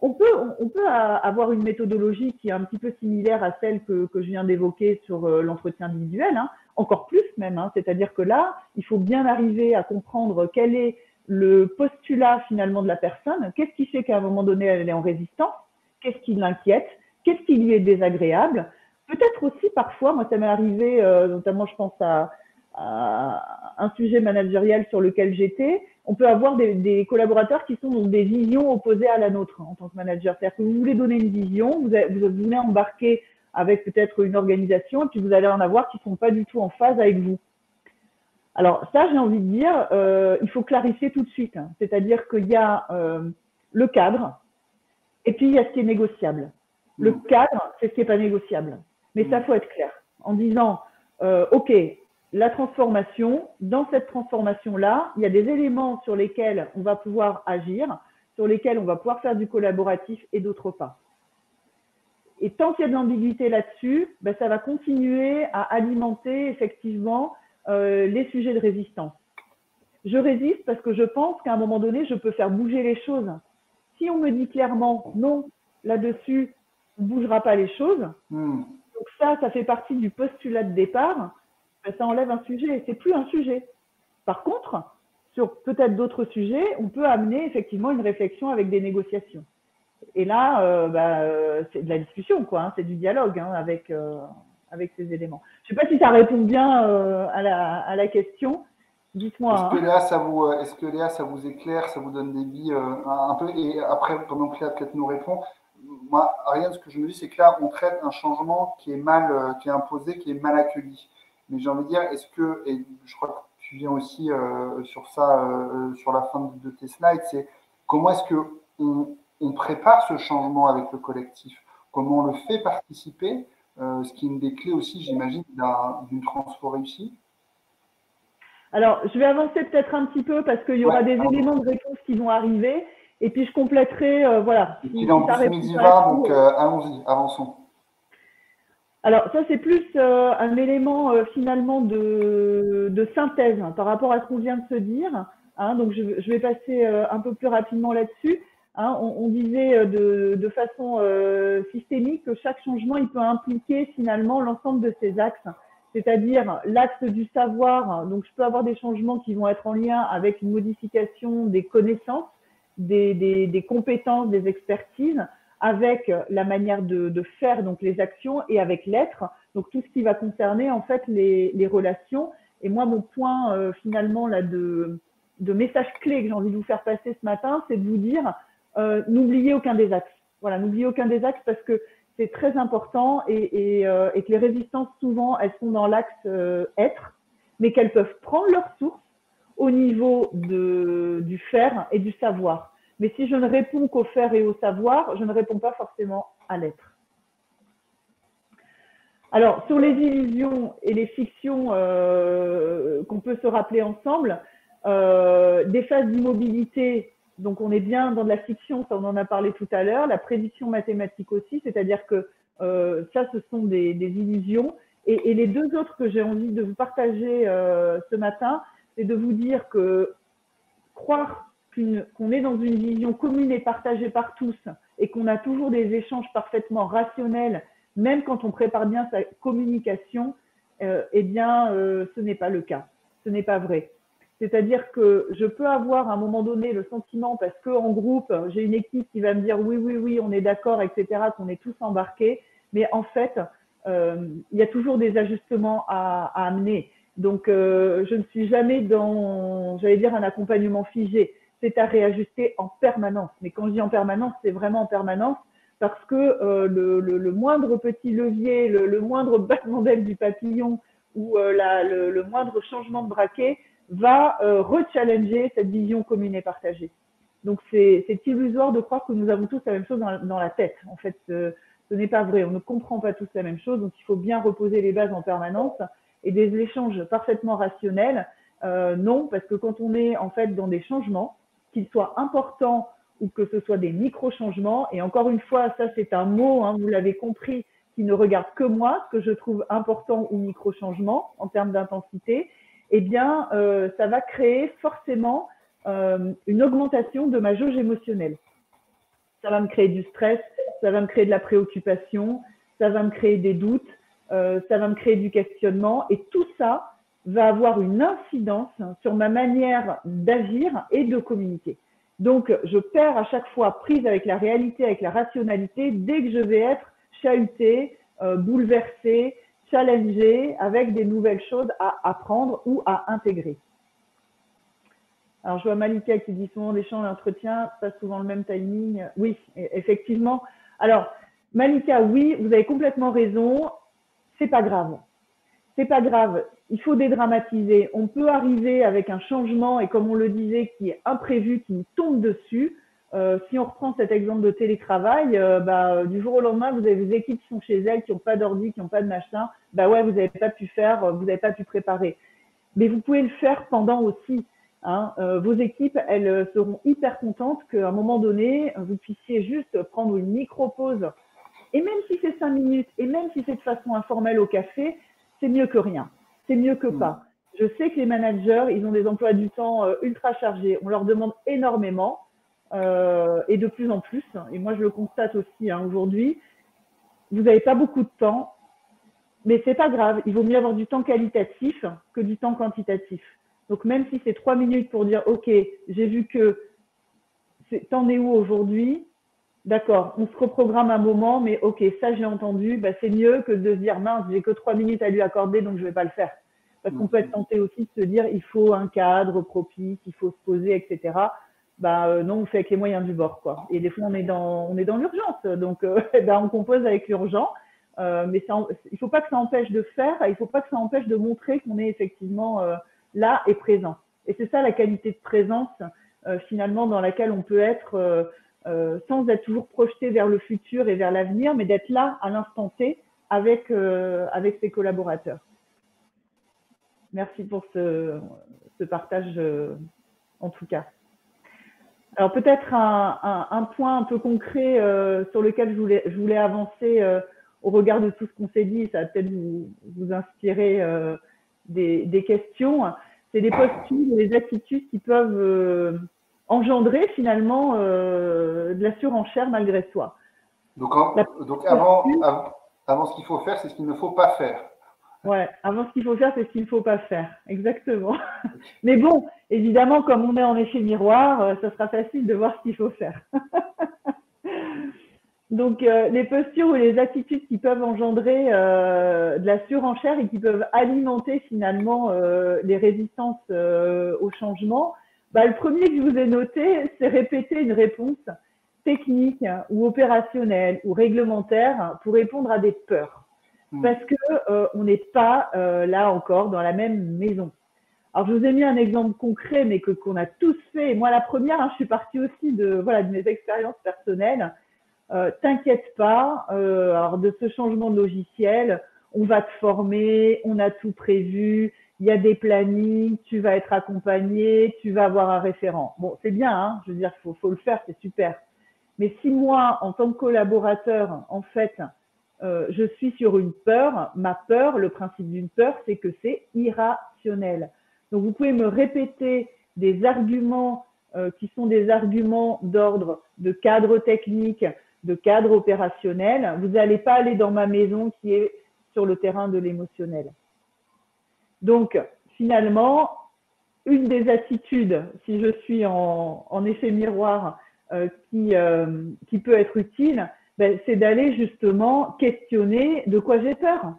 On peut, avoir une méthodologie qui est un petit peu similaire à celle que, que je viens d'évoquer sur euh, l'entretien individuel, hein, encore plus même. Hein, C'est-à-dire que là, il faut bien arriver à comprendre quel est le postulat finalement de la personne, qu'est-ce qui fait qu'à un moment donné, elle est en résistance, qu'est-ce qui l'inquiète, qu'est-ce qui lui est désagréable? Peut-être aussi parfois, moi ça m'est arrivé, euh, notamment je pense à, un sujet managériel sur lequel j'étais, on peut avoir des, collaborateurs qui sont dans des visions opposées à la nôtre en tant que manager. C'est-à-dire que vous voulez donner une vision, vous, vous voulez embarquer avec peut-être une organisation, et puis vous allez en avoir qui ne sont pas du tout en phase avec vous. Alors ça, j'ai envie de dire, euh, il faut clarifier tout de suite. Hein. C'est-à-dire qu'il y a euh, le cadre, et puis il y a ce qui est négociable. Le mm. cadre, c'est ce qui n'est pas négociable. Mais ça, mm. faut être clair. En disant, euh, OK, la transformation, dans cette transformation-là, il y a des éléments sur lesquels on va pouvoir agir, sur lesquels on va pouvoir faire du collaboratif et d'autres pas. Et tant qu'il y a de l'ambiguïté là-dessus, ben, ça va continuer à alimenter effectivement euh, les sujets de résistance. Je résiste parce que je pense qu'à un moment donné, je peux faire bouger les choses. Si on me dit clairement non, là-dessus, on ne bougera pas les choses. Hmm. Donc ça, ça fait partie du postulat de départ. Ben, ça enlève un sujet. C'est plus un sujet. Par contre, sur peut-être d'autres sujets, on peut amener effectivement une réflexion avec des négociations. Et là, euh, bah, euh, c'est de la discussion, quoi. Hein. c'est du dialogue hein, avec, avec ces éléments. Je ne sais pas si ça répond bien euh, à, la, à, la, question. Dites-moi. Est-ce que, Léa, ça vous, euh, est-ce que Léa, ça vous éclaire, ça vous donne des billes euh, un peu? Et après, pendant que Léa peut-être nous répond, moi, rien, ce que je me dis, c'est que là, on traite un changement qui est mal, qui est imposé, qui est mal accueilli. Mais j'ai envie de dire, est-ce que, et je crois que tu viens aussi sur ça, sur la fin de, tes slides, c'est comment est-ce que on, on prépare ce changement avec le collectif? Comment on le fait participer? Euh, ce qui est une des clés aussi, j'imagine, d'une transfo réussie. Alors, je vais avancer peut-être un petit peu parce qu'il y aura des éléments de réponse qui vont arriver. Et puis, je compléterai, euh, voilà. Et puis, en plus, midi va, donc euh, allons-y, avançons. Alors, ça, c'est plus un élément finalement de, de synthèse hein, par rapport à ce qu'on vient de se dire. Hein, donc, je, je, vais passer un peu plus rapidement là-dessus. Hein, on, disait euh, de, façon euh, systémique que chaque changement, il peut impliquer finalement l'ensemble de ces axes, c'est-à-dire l'axe du savoir. Donc, je peux avoir des changements qui vont être en lien avec une modification des connaissances, des, compétences, des expertises, avec la manière de, faire donc les actions et avec l'être. Donc, tout ce qui va concerner en fait les, relations. Et moi, mon point euh, finalement là de, message clé que j'ai envie de vous faire passer ce matin, c'est de vous dire euh, n'oubliez aucun des axes. Voilà, n'oubliez aucun des axes parce que c'est très important et, et, euh, que les résistances, souvent, elles sont dans l'axe euh, être, mais qu'elles peuvent prendre leur source au niveau de, du faire et du savoir. Mais si je ne réponds qu'au faire et au savoir, je ne réponds pas forcément à l'être. Alors, sur les illusions et les fictions euh, qu'on peut se rappeler ensemble, euh, des phases d'immobilité, donc on est bien dans de la fiction, ça on en a parlé tout à l'heure, la prédiction mathématique aussi, c'est-à-dire que euh, ça ce sont des, illusions. Et, les deux autres que j'ai envie de vous partager ce matin, c'est de vous dire que croire qu'on est dans une vision commune et partagée par tous et qu'on a toujours des échanges parfaitement rationnels, même quand on prépare bien sa communication, euh, eh bien ce n'est pas le cas, ce n'est pas vrai. C'est-à-dire que je peux avoir à un moment donné le sentiment, parce qu'en groupe, j'ai une équipe qui va me dire oui, oui, oui, on est d'accord, etc., qu'on est tous embarqués, mais en fait, euh, il y a toujours des ajustements à, amener. Donc, euh, je ne suis jamais dans, j'allais dire, un accompagnement figé. C'est à réajuster en permanence. Mais quand je dis en permanence, c'est vraiment en permanence parce que euh, le, moindre petit levier, le, moindre battement d'aile du papillon ou le, le, moindre changement de braquet va euh, rechallenger cette vision commune et partagée. Donc c'est illusoire de croire que nous avons tous la même chose dans, la tête. En fait, ce, n'est pas vrai. On ne comprend pas tous la même chose. Donc il faut bien reposer les bases en permanence et des échanges parfaitement rationnels. Euh, non, parce que quand on est en fait dans des changements, qu'ils soient importants ou que ce soit des micro-changements, et encore une fois, ça c'est un mot, hein, vous l'avez compris, qui ne regarde que moi, ce que je trouve important ou micro-changement en termes d'intensité, eh bien, euh, ça va créer forcément une augmentation de ma jauge émotionnelle. Ça va me créer du stress, ça va me créer de la préoccupation, ça va me créer des doutes, ça va me créer du questionnement. Et tout ça va avoir une incidence sur ma manière d'agir et de communiquer. Donc, je perds à chaque fois prise avec la réalité, avec la rationalité, dès que je vais être chahuté, euh, bouleversé, challengé, avec des nouvelles choses à apprendre ou à intégrer. Alors, je vois Malika qui dit souvent des champs d'entretien, pas souvent le même timing. Oui, e-, effectivement. Alors, Malika, oui, vous avez complètement raison. C'est pas grave. C'est pas grave il faut dédramatiser. On peut arriver avec un changement et comme on le disait, qui est imprévu, qui nous tombe dessus. Euh, si on reprend cet exemple de télétravail, euh, bah, du jour au lendemain, vous avez des équipes qui sont chez elles, qui n'ont pas d'ordi, qui n'ont pas de machin. Bah ouais, vous n'avez pas pu faire, euh, vous n'avez pas pu préparer. Mais vous pouvez le faire pendant aussi. Hein. vos équipes, elles seront hyper contentes qu'à un moment donné, vous puissiez juste prendre une micro-pause. Et même si c'est cinq minutes, et même si c'est de façon informelle au café, c'est mieux que rien c'est mieux que pas. Je sais que les managers, ils ont des emplois du temps euh, ultra chargés. On leur demande énormément euh, et de plus en plus. Et moi, je le constate aussi hein, aujourd'hui. Vous n'avez pas beaucoup de temps, mais c'est pas grave. Il vaut mieux avoir du temps qualitatif que du temps quantitatif. Donc, même si c'est trois minutes pour dire, OK, j'ai vu que t'en es où aujourd'hui D'accord, on se reprogramme un moment, mais ok, ça j'ai entendu, bah, c'est mieux que de se dire mince, j'ai que trois minutes à lui accorder, donc je vais pas le faire. Parce qu'on peut être tenté aussi de se dire il faut un cadre propice, il faut se poser, etc. Bah euh, non, on fait avec les moyens du bord, quoi. Et des fois on est dans on est dans l'urgence, donc euh, bah, on compose avec l'urgent. Euh, mais ça, il faut pas que ça empêche de faire, il faut pas que ça empêche de montrer qu'on est effectivement euh, là et présent. Et c'est ça la qualité de présence finalement dans laquelle on peut être euh, sans être toujours projeté vers le futur et vers l'avenir, mais d'être là à l'instant T avec, euh, avec ses collaborateurs. Merci pour ce, partage euh, en tout cas. Alors peut-être un, point un peu concret sur lequel je voulais, avancer au regard de tout ce qu'on s'est dit, ça va peut-être vous, inspirer des, des, questions. C'est des postures, des attitudes qui peuvent engendrer finalement euh, de la surenchère malgré soi. Donc, donc avant, avant, ce qu'il faut faire, c'est ce qu'il ne faut pas faire. Ouais, avant ce qu'il faut faire, c'est ce qu'il ne faut pas faire. Exactement. Mais bon, évidemment, comme on est en effet miroir, euh, ça sera facile de voir ce qu'il faut faire. Donc, euh, les postures ou les attitudes qui peuvent engendrer de la surenchère et qui peuvent alimenter finalement les résistances au changement, bah, le premier que je vous ai noté, c'est répéter une réponse technique ou opérationnelle ou réglementaire pour répondre à des peurs. Hmm. Parce que euh, on n'est pas euh, là encore dans la même maison. Alors je vous ai mis un exemple concret, mais que qu'on a tous fait. Et moi la première, hein, je suis partie aussi de voilà de mes expériences personnelles. Euh, T'inquiète pas. Euh, alors de ce changement de logiciel, on va te former, on a tout prévu il y a des plannings, tu vas être accompagné, tu vas avoir un référent. Bon, c'est bien, hein, je veux dire, faut, faut, le faire, c'est super. Mais si moi, en tant que collaborateur, en fait, euh, je suis sur une peur, ma peur, le principe d'une peur, c'est que c'est irrationnel. Donc, vous pouvez me répéter des arguments euh, qui sont des arguments d'ordre de cadre technique, de cadre opérationnel. Vous n'allez pas aller dans ma maison qui est sur le terrain de l'émotionnel. Donc, finalement, une des attitudes, si je suis en, effet miroir, euh, euh, qui, peut être utile, ben, c'est d'aller justement questionner de quoi j'ai peur.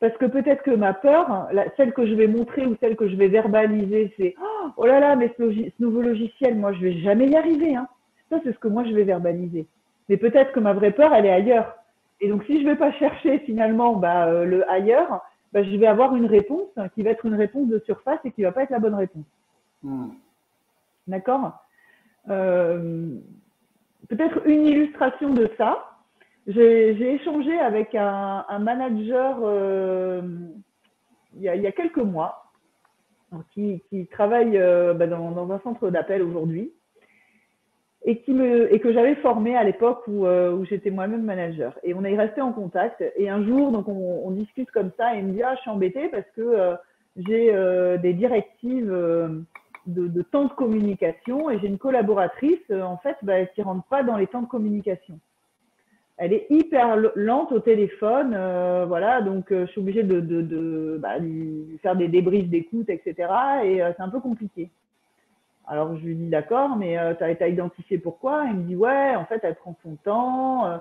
Parce que peut-être que ma peur, celle que je vais montrer ou celle que je vais verbaliser, c'est oh là là, mais ce, nouveau logiciel, moi, je vais jamais y arriver. Hein. Ça, c'est ce que moi, je vais verbaliser. Mais peut-être que ma vraie peur, elle est ailleurs. Et donc, si je ne vais pas chercher finalement bah, euh, le ailleurs, bah, je vais avoir une réponse qui va être une réponse de surface et qui ne va pas être la bonne réponse. Hmm. D'accord? Euh, Peut-être une illustration de ça. J'ai échangé avec un, manager euh, il, y a, quelques mois qui, travaille euh, bah, dans, un centre d'appel aujourd'hui et qui me et que j'avais formé à l'époque où, euh, où j'étais moi-même manager. Et on est resté en contact. Et un jour, donc on, discute comme ça, et il me dit ah je suis embêtée parce que euh, j'ai euh, des directives de, temps de communication et j'ai une collaboratrice, en fait, bah, qui rentre pas dans les temps de communication. Elle est hyper lente au téléphone, voilà, donc je suis obligée de, bah, faire des débriefs d'écoute, etc. Et c'est un peu compliqué. Alors je lui dis d'accord, mais tu as, identifié pourquoi? Il me dit ouais, en fait, elle prend son temps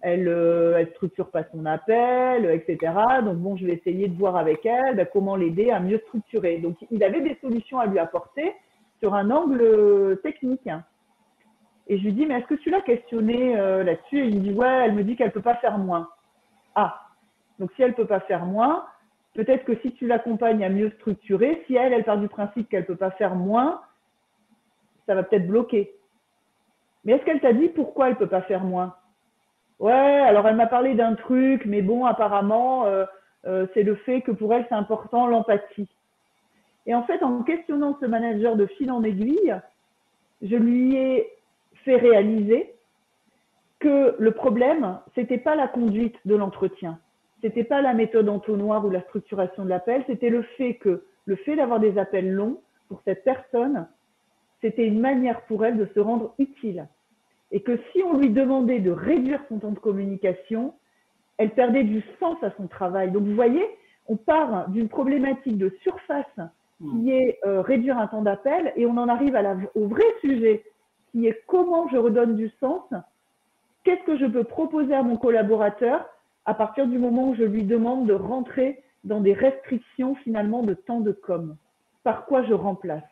elle, euh, elle structure pas son appel, etc. Donc bon, je vais essayer de voir avec elle ben, comment l'aider à mieux structurer. Donc il avait des solutions à lui apporter sur un angle euh, technique. Et je lui dis, mais est-ce que tu l'as questionné euh, là-dessus? Il me dit, ouais, elle me dit qu'elle peut pas faire moins. Ah, donc si elle peut pas faire moins, peut-être que si tu l'accompagnes à mieux structurer, si elle, elle part du principe qu'elle peut pas faire moins, ça va peut-être bloquer. Mais est-ce qu'elle t'a dit pourquoi elle peut pas faire moins? Ouais, alors elle m'a parlé d'un truc, mais bon, apparemment, euh, euh, c'est le fait que pour elle, c'est important l'empathie. Et en fait, en questionnant ce manager de fil en aiguille, je lui ai fait réaliser que le problème, c'était pas la conduite de l'entretien, c'était pas la méthode entonnoir ou la structuration de l'appel, c'était le fait que le fait d'avoir des appels longs pour cette personne, c'était une manière pour elle de se rendre utile et que si on lui demandait de réduire son temps de communication, elle perdait du sens à son travail. Donc vous voyez, on part d'une problématique de surface qui hmm. est euh, réduire un temps d'appel et on en arrive à au vrai sujet qui est comment je redonne du sens, qu'est-ce que je peux proposer à mon collaborateur à partir du moment où je lui demande de rentrer dans des restrictions finalement de temps de com. Par quoi je remplace?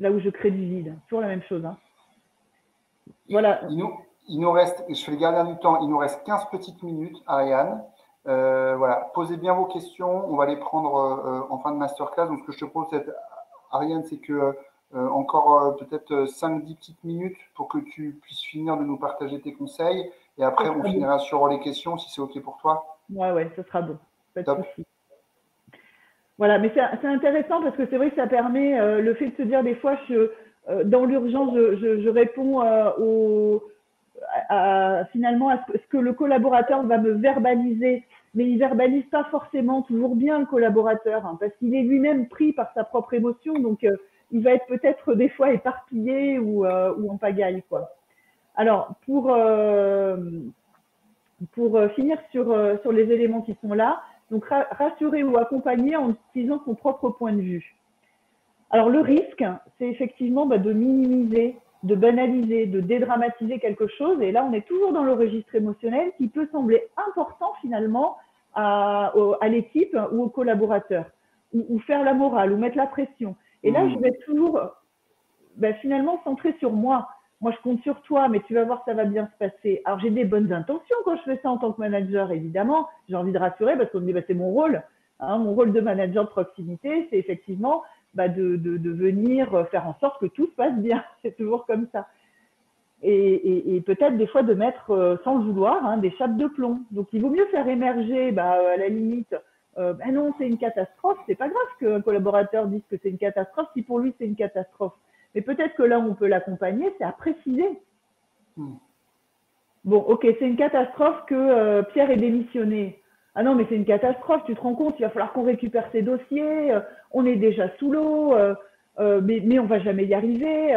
Là où je crée du vide. Toujours la même chose. Hein. Voilà. Il nous, il nous, reste, je fais le gardien du temps, il nous reste 15 petites minutes, Ariane. Euh, voilà, posez bien vos questions, on va les prendre euh, en fin de masterclass. Donc, ce que je te propose, Ariane, c'est que euh, encore peut-être 5-10 petites minutes pour que tu puisses finir de nous partager tes conseils. Et après, on finira sur les questions si c'est OK pour toi. Ouais, ouais, ce sera bon. Voilà, mais c'est intéressant parce que c'est vrai que ça permet le fait de se dire des fois, je, euh, dans l'urgence, je, réponds euh, au, finalement à ce que le collaborateur va me verbaliser, mais il verbalise pas forcément toujours bien le collaborateur, hein, parce qu'il est lui-même pris par sa propre émotion, donc euh, il va être peut-être des fois éparpillé ou, ou en pagaille, quoi. Alors pour pour finir sur sur les éléments qui sont là, donc rassurer ou accompagner en utilisant son propre point de vue. Alors le risque, c'est effectivement bah, de minimiser, de banaliser, de dédramatiser quelque chose. Et là, on est toujours dans le registre émotionnel qui peut sembler important finalement à, l'équipe ou aux collaborateurs, ou, faire la morale, ou mettre la pression. Et là, je mmh. vais toujours bah, finalement centrer sur moi. Moi, je compte sur toi, mais tu vas voir, ça va bien se passer. Alors, j'ai des bonnes intentions quand je fais ça en tant que manager, évidemment. J'ai envie de rassurer parce qu'on me dit, bah, c'est mon rôle. Hein, mon rôle de manager de proximité, c'est effectivement bah, de, venir faire en sorte que tout se passe bien. C'est toujours comme ça. Et, peut-être des fois de mettre, euh, sans le vouloir, hein, des chapes de plomb. Donc il vaut mieux faire émerger, bah, à la limite, euh, bah non, c'est une catastrophe. C'est pas grave qu'un collaborateur dise que c'est une catastrophe si pour lui c'est une catastrophe. Mais peut-être que là où on peut l'accompagner, c'est à préciser. Hmm. Bon, ok, c'est une catastrophe que euh, Pierre ait démissionné. Ah non, mais c'est une catastrophe, tu te rends compte, il va falloir qu'on récupère ces dossiers, euh, on est déjà sous l'eau, euh, mais, mais on va jamais y arriver.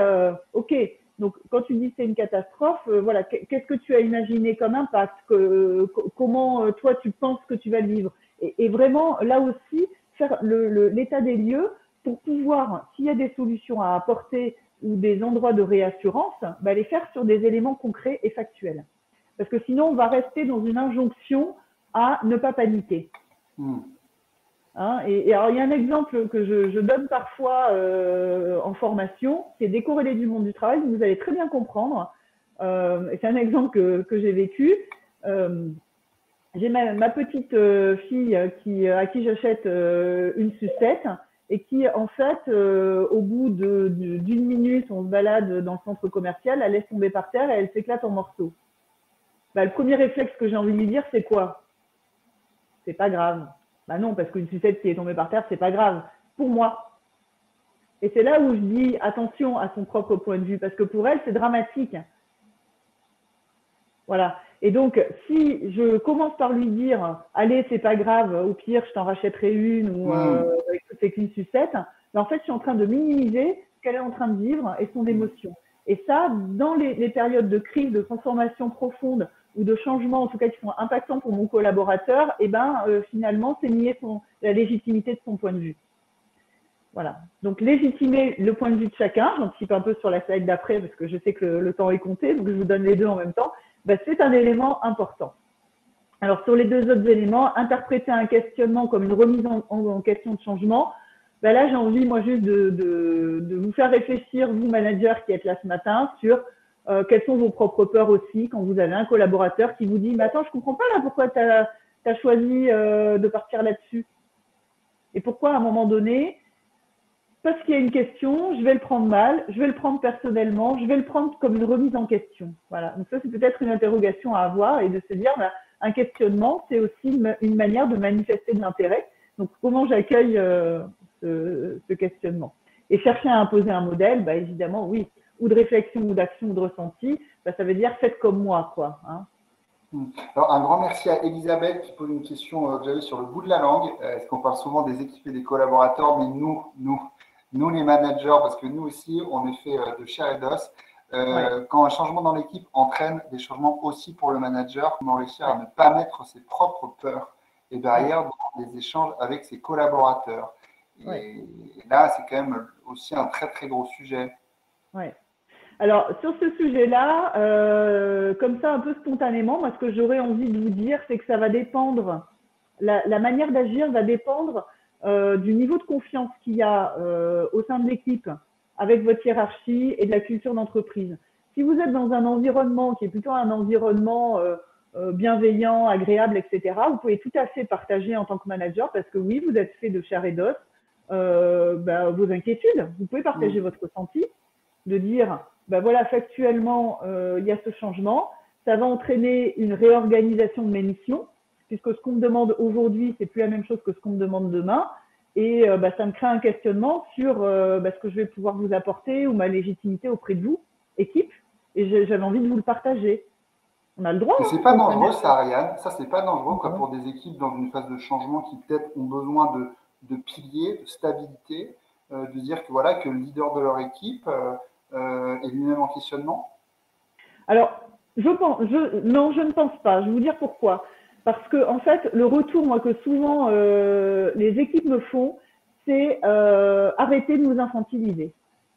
ok, donc quand tu dis c'est une catastrophe, voilà, qu'est-ce que tu as imaginé comme impact que, Comment toi tu penses que tu vas le vivre? Et, vraiment, là aussi, faire l'état des lieux pour pouvoir, s'il y a des solutions à apporter ou des endroits de réassurance, bah, les faire sur des éléments concrets et factuels. Parce que sinon, on va rester dans une injonction à ne pas paniquer. Hmm. Hein, et, alors, il y a un exemple que je, donne parfois euh, en formation, qui est décorrélé du monde du travail, vous allez très bien comprendre. Euh, c'est un exemple que, j'ai vécu. Euh, j'ai ma, petite fille qui, à qui j'achète une sucette et qui, en fait, au bout d'une minute, on se balade dans le centre commercial, elle laisse tomber par terre et elle s'éclate en morceaux. Bah, le premier réflexe que j'ai envie de lui dire, c'est quoi? C'est pas grave. Bah non, parce qu'une sucette qui est tombée par terre, c'est pas grave. Pour moi. Et c'est là où je dis attention à son propre point de vue, parce que pour elle, c'est dramatique. Voilà. Et donc, si je commence par lui dire, allez, c'est pas grave, au pire, je t'en rachèterai une, ou euh, écoute, c'est qu'une sucette, ben, en fait, je suis en train de minimiser ce qu'elle est en train de vivre et son émotion. Et ça, dans les, périodes de crise, de transformation profonde ou de changement, en tout cas qui sont impactants pour mon collaborateur, et eh ben, euh, finalement, c'est nier son, la légitimité de son point de vue. Voilà. Donc, légitimer le point de vue de chacun, j'anticipe un peu sur la slide d'après parce que je sais que le, temps est compté, donc je vous donne les deux en même temps, ben, c'est un élément important. Alors, sur les deux autres éléments, interpréter un questionnement comme une remise en, question de changement, ben là, j'ai envie, moi, juste de, vous faire réfléchir, vous, manager qui êtes là ce matin, sur euh, quelles sont vos propres peurs aussi quand vous avez un collaborateur qui vous dit Mais attends, je comprends pas là pourquoi tu as, choisi euh, de partir là-dessus. Et pourquoi, à un moment donné, parce qu'il y a une question, je vais le prendre mal, je vais le prendre personnellement, je vais le prendre comme une remise en question. Voilà. Donc, ça, c'est peut-être une interrogation à avoir et de se dire bah, un questionnement, c'est aussi une, manière de manifester de l'intérêt. Donc, comment j'accueille euh, ce, questionnement? Et chercher à imposer un modèle, bah, évidemment, oui, ou de réflexion, ou d'action, ou de ressenti, bah, ça veut dire faites comme moi, quoi. Hein. Hmm. Alors, un grand merci à Elisabeth qui pose une question euh, que j'avais sur le bout de la langue. Euh, est-ce qu'on parle souvent des équipes et des collaborateurs, mais nous, nous, nous les managers, parce que nous aussi, on est fait de chair et d'os. Euh, quand un changement dans l'équipe entraîne des changements aussi pour le manager, comment réussir à ne pas mettre ses propres peurs et derrière dans des échanges avec ses collaborateurs. Et, là, c'est quand même aussi un très très gros sujet. Oui. Alors, sur ce sujet-là, euh, comme ça, un peu spontanément, moi, ce que j'aurais envie de vous dire, c'est que ça va dépendre, la, manière d'agir va dépendre euh, du niveau de confiance qu'il y a au sein de l'équipe avec votre hiérarchie et de la culture d'entreprise. Si vous êtes dans un environnement qui est plutôt un environnement euh, euh, bienveillant, agréable, etc., vous pouvez tout à fait partager en tant que manager parce que oui, vous êtes fait de chair et d'os euh, bah, vos inquiétudes. Vous pouvez partager votre ressenti, de dire, bah, voilà, factuellement, il y a ce changement. Ça va entraîner une réorganisation de mes missions, puisque ce qu'on me demande aujourd'hui, c'est plus la même chose que ce qu'on me demande demain. Et euh, bah, ça me crée un questionnement sur euh, bah, ce que je vais pouvoir vous apporter ou ma légitimité auprès de vous, équipe. Et j'avais envie de vous le partager. On a le droit. c'est pas dangereux, ça, Ariane. Ça, c'est pas dangereux pour des équipes dans une phase de changement qui peut-être ont besoin de, de, piliers, de stabilité, euh, de dire que voilà que le leader de leur équipe est lui-même en questionnement? Alors, je pense, je, non, je ne pense pas. Je vais vous dire pourquoi. Parce que, en fait, le retour, moi, que souvent euh, les équipes me font, c'est euh, arrêter de nous infantiliser.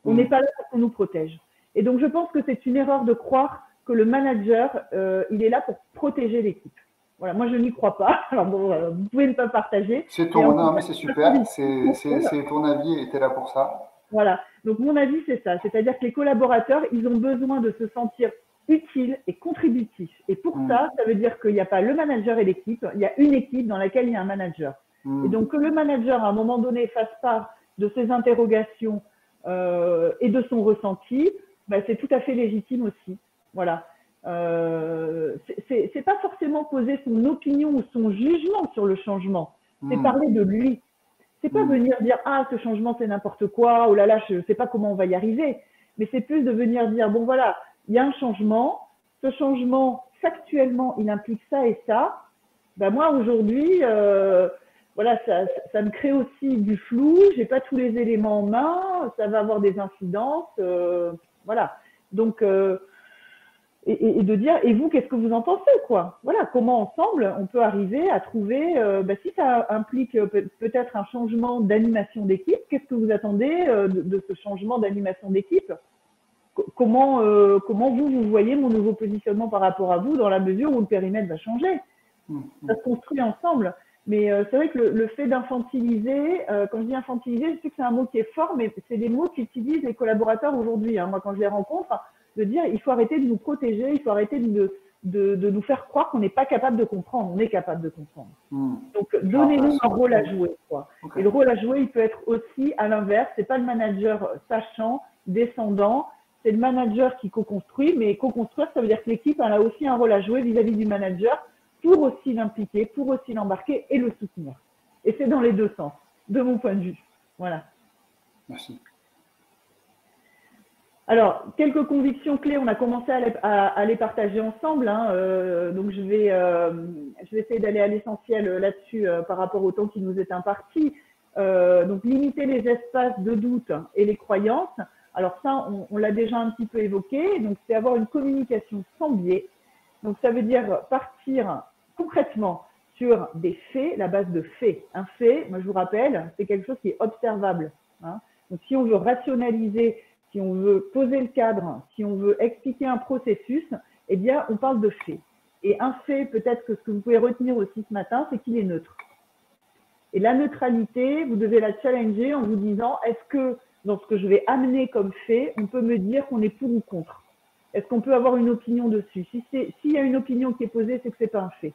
On mm. n'est pas là pour qu'on nous protège. Et donc, je pense que c'est une erreur de croire que le manager, euh, il est là pour protéger l'équipe. Voilà, moi, je n'y crois pas. Alors, bon, vous pouvez ne pas partager. C'est ton, non, mais c'est super. C'est ton avis et tu es là pour ça. Voilà. Donc, mon avis, c'est ça. C'est-à-dire que les collaborateurs, ils ont besoin de se sentir utile et contributif. Et pour mm. ça, ça veut dire qu'il n'y a pas le manager et l'équipe, il y a une équipe dans laquelle il y a un manager. Mm. Et donc que le manager, à un moment donné, fasse part de ses interrogations euh, et de son ressenti, bah, c'est tout à fait légitime aussi. Voilà. Euh, c'est pas forcément poser son opinion ou son jugement sur le changement, c'est mm. parler de lui. C'est pas venir dire ah ce changement c'est n'importe quoi, oh là là je sais pas comment on va y arriver, mais c'est plus de venir dire bon voilà il y a un changement. Ce changement, factuellement, il implique ça et ça. Ben moi, aujourd'hui, euh, voilà, ça, ça, me crée aussi du flou. J'ai pas tous les éléments en main. Ça va avoir des incidences. Euh, voilà. Donc, euh, et, de dire, et vous, qu'est-ce que vous en pensez, quoi? Voilà, comment ensemble on peut arriver à trouver, ben, si ça implique peut-être un changement d'animation d'équipe, qu'est-ce que vous attendez de, de ce changement d'animation d'équipe? Comment, euh, comment vous, vous voyez mon nouveau positionnement par rapport à vous dans la mesure où le périmètre va changer? Mmh. Ça se construit ensemble. Mais euh, c'est vrai que le, fait d'infantiliser, euh, quand je dis infantiliser, je sais que c'est un mot qui est fort, mais c'est des mots qu'utilisent les collaborateurs aujourd'hui. Hein. Moi, quand je les rencontre, de dire il faut arrêter de nous protéger, il faut arrêter de, de, de nous faire croire qu'on n'est pas capable de comprendre. On est capable de comprendre. Mmh. Donc, donnez-nous un rôle à jouer. Quoi. Et le rôle à jouer, il peut être aussi à l'inverse. C'est pas le manager sachant, descendant, c'est le manager qui co-construit, mais co-construire, ça veut dire que l'équipe a aussi un rôle à jouer vis-à-vis du manager pour aussi l'impliquer, pour aussi l'embarquer et le soutenir. Et c'est dans les deux sens, de mon point de vue. Voilà. Merci. Alors, quelques convictions clés, on a commencé à les, partager ensemble. Hein, euh, donc, je vais, euh, je vais essayer d'aller à l'essentiel là-dessus euh, par rapport au temps qui nous est imparti. donc limiter les espaces de doute et les croyances. Alors ça, on, l'a déjà un petit peu évoqué. Donc c'est avoir une communication sans biais. Donc ça veut dire partir concrètement sur des faits, la base de faits. Un fait, moi je vous rappelle, c'est quelque chose qui est observable. Hein. Donc si on veut rationaliser, si on veut poser le cadre, si on veut expliquer un processus, eh bien on parle de faits. Et un fait, peut-être que ce que vous pouvez retenir aussi ce matin, c'est qu'il est neutre. Et la neutralité, vous devez la challenger en vous disant, est-ce que dans ce que je vais amener comme fait, on peut me dire qu'on est pour ou contre Est-ce qu'on peut avoir une opinion dessus? S'il y a une opinion qui est posée, c'est que ce n'est pas un fait.